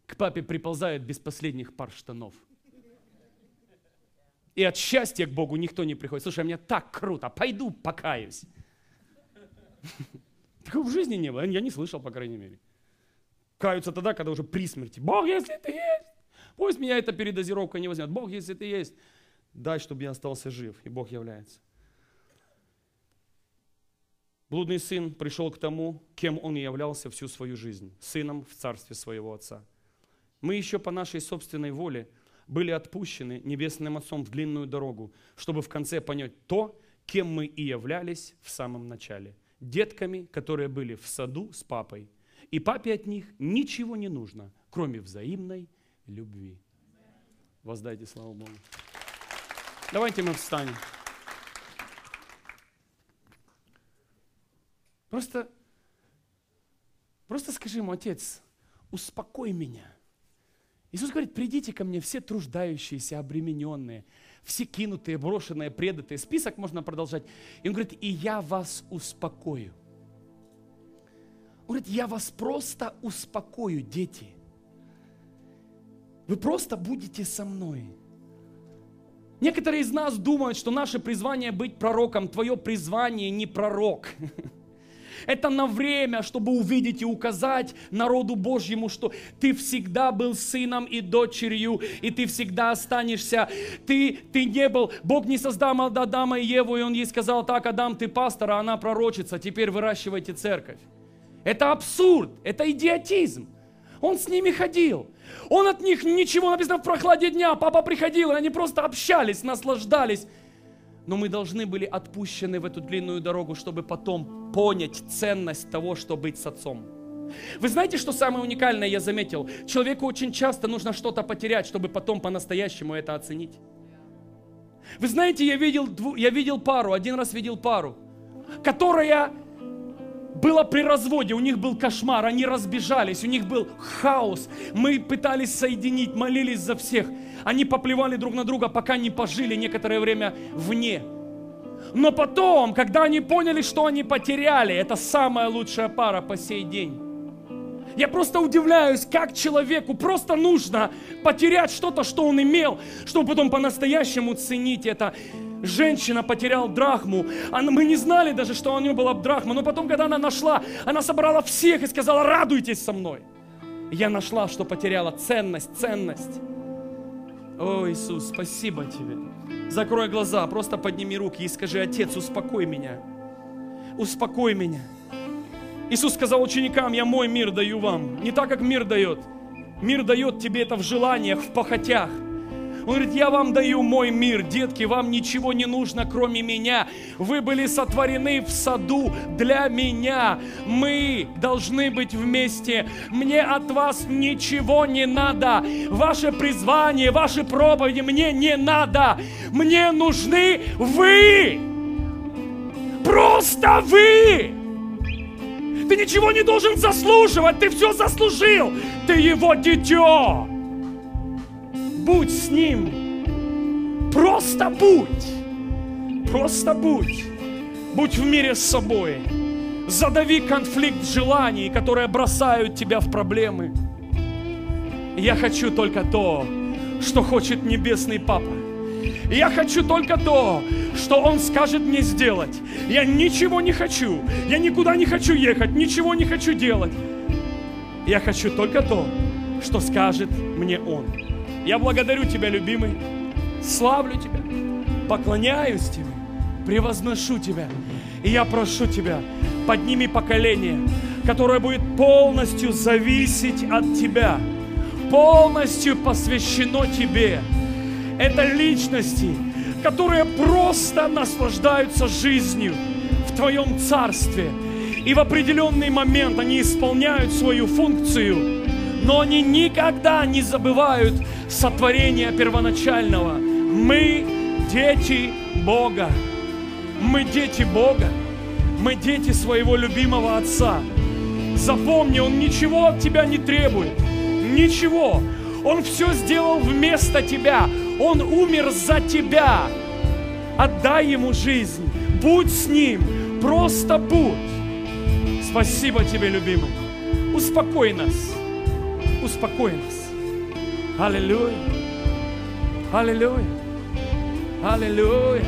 К папе приползают без последних пар штанов. И от счастья к Богу никто не приходит. Слушай, а мне так круто, пойду покаюсь. Такого в жизни не было, я не слышал, по крайней мере. Каются тогда, когда уже при смерти. Бог, если ты есть, пусть меня эта передозировка не возьмет. Бог, если ты есть, дай, чтобы я остался жив. И Бог является. Блудный сын пришел к тому, кем он и являлся всю свою жизнь, сыном в царстве своего отца. Мы еще по нашей собственной воле были отпущены Небесным Отцом в длинную дорогу, чтобы в конце понять то, кем мы и являлись в самом начале. Детками, которые были в саду с папой – и папе от них ничего не нужно, кроме взаимной любви. Воздайте славу Богу. Давайте мы встанем. Просто, просто скажи ему, Отец, успокой меня. Иисус говорит, придите ко мне все труждающиеся, обремененные, все кинутые, брошенные, предатые. Список можно продолжать. И он говорит, и я вас успокою. Он говорит, я вас просто успокою, дети. Вы просто будете со мной. Некоторые из нас думают, что наше призвание быть пророком, твое призвание не пророк. Это на время, чтобы увидеть и указать народу Божьему, что ты всегда был сыном и дочерью, и ты всегда останешься. Ты, ты не был, Бог не создал Адама и Еву, и Он ей сказал, так, Адам, ты пастор, а она пророчица, теперь выращивайте церковь. Это абсурд, это идиотизм. Он с ними ходил. Он от них ничего написано в прохладе дня. Папа приходил, и они просто общались, наслаждались. Но мы должны были отпущены в эту длинную дорогу, чтобы потом понять ценность того, что быть с отцом. Вы знаете, что самое уникальное я заметил? Человеку очень часто нужно что-то потерять, чтобы потом по-настоящему это оценить. Вы знаете, я видел, я видел пару, один раз видел пару, которая было при разводе, у них был кошмар, они разбежались, у них был хаос. Мы пытались соединить, молились за всех. Они поплевали друг на друга, пока не пожили некоторое время вне. Но потом, когда они поняли, что они потеряли, это самая лучшая пара по сей день. Я просто удивляюсь, как человеку просто нужно потерять что-то, что он имел, чтобы потом по-настоящему ценить это. Женщина потеряла драхму. Она, мы не знали даже, что у нее была драхма. Но потом, когда она нашла, она собрала всех и сказала, радуйтесь со мной. Я нашла, что потеряла ценность, ценность. О, Иисус, спасибо Тебе. Закрой глаза, просто подними руки и скажи, Отец, успокой меня. Успокой меня. Иисус сказал ученикам, я мой мир даю вам. Не так, как мир дает. Мир дает тебе это в желаниях, в похотях. Он говорит, я вам даю мой мир, детки, вам ничего не нужно, кроме меня. Вы были сотворены в саду для меня. Мы должны быть вместе. Мне от вас ничего не надо. Ваше призвание, ваши проповеди мне не надо. Мне нужны вы. Просто вы. Ты ничего не должен заслуживать, ты все заслужил. Ты его дитё. Будь с ним. Просто будь. Просто будь. Будь в мире с собой. Задави конфликт желаний, которые бросают тебя в проблемы. Я хочу только то, что хочет Небесный Папа. Я хочу только то, что Он скажет мне сделать. Я ничего не хочу. Я никуда не хочу ехать, ничего не хочу делать. Я хочу только то, что скажет мне Он. Я благодарю Тебя, любимый, славлю Тебя, поклоняюсь Тебе, превозношу Тебя. И я прошу Тебя, подними поколение, которое будет полностью зависеть от Тебя, полностью посвящено Тебе. Это личности, которые просто наслаждаются жизнью в Твоем Царстве. И в определенный момент они исполняют свою функцию, но они никогда не забывают сотворения первоначального. Мы дети Бога. Мы дети Бога. Мы дети своего любимого Отца. Запомни, Он ничего от тебя не требует. Ничего. Он все сделал вместо тебя. Он умер за тебя. Отдай ему жизнь. Будь с ним. Просто будь. Спасибо тебе, любимый. Успокой нас. Успокой нас. Аллилуйя. Аллилуйя. Аллилуйя.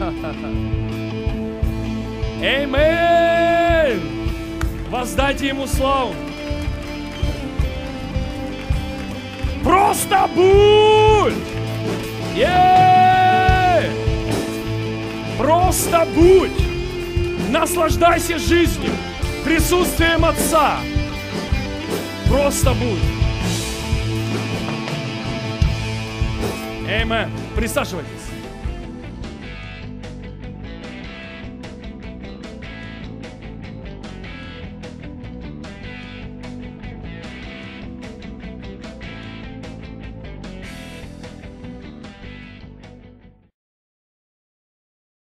Аминь. Воздайте ему славу. Просто будь! Е! Просто будь! Наслаждайся жизнью, присутствием Отца. Просто будь. Аминь. Присаживайтесь.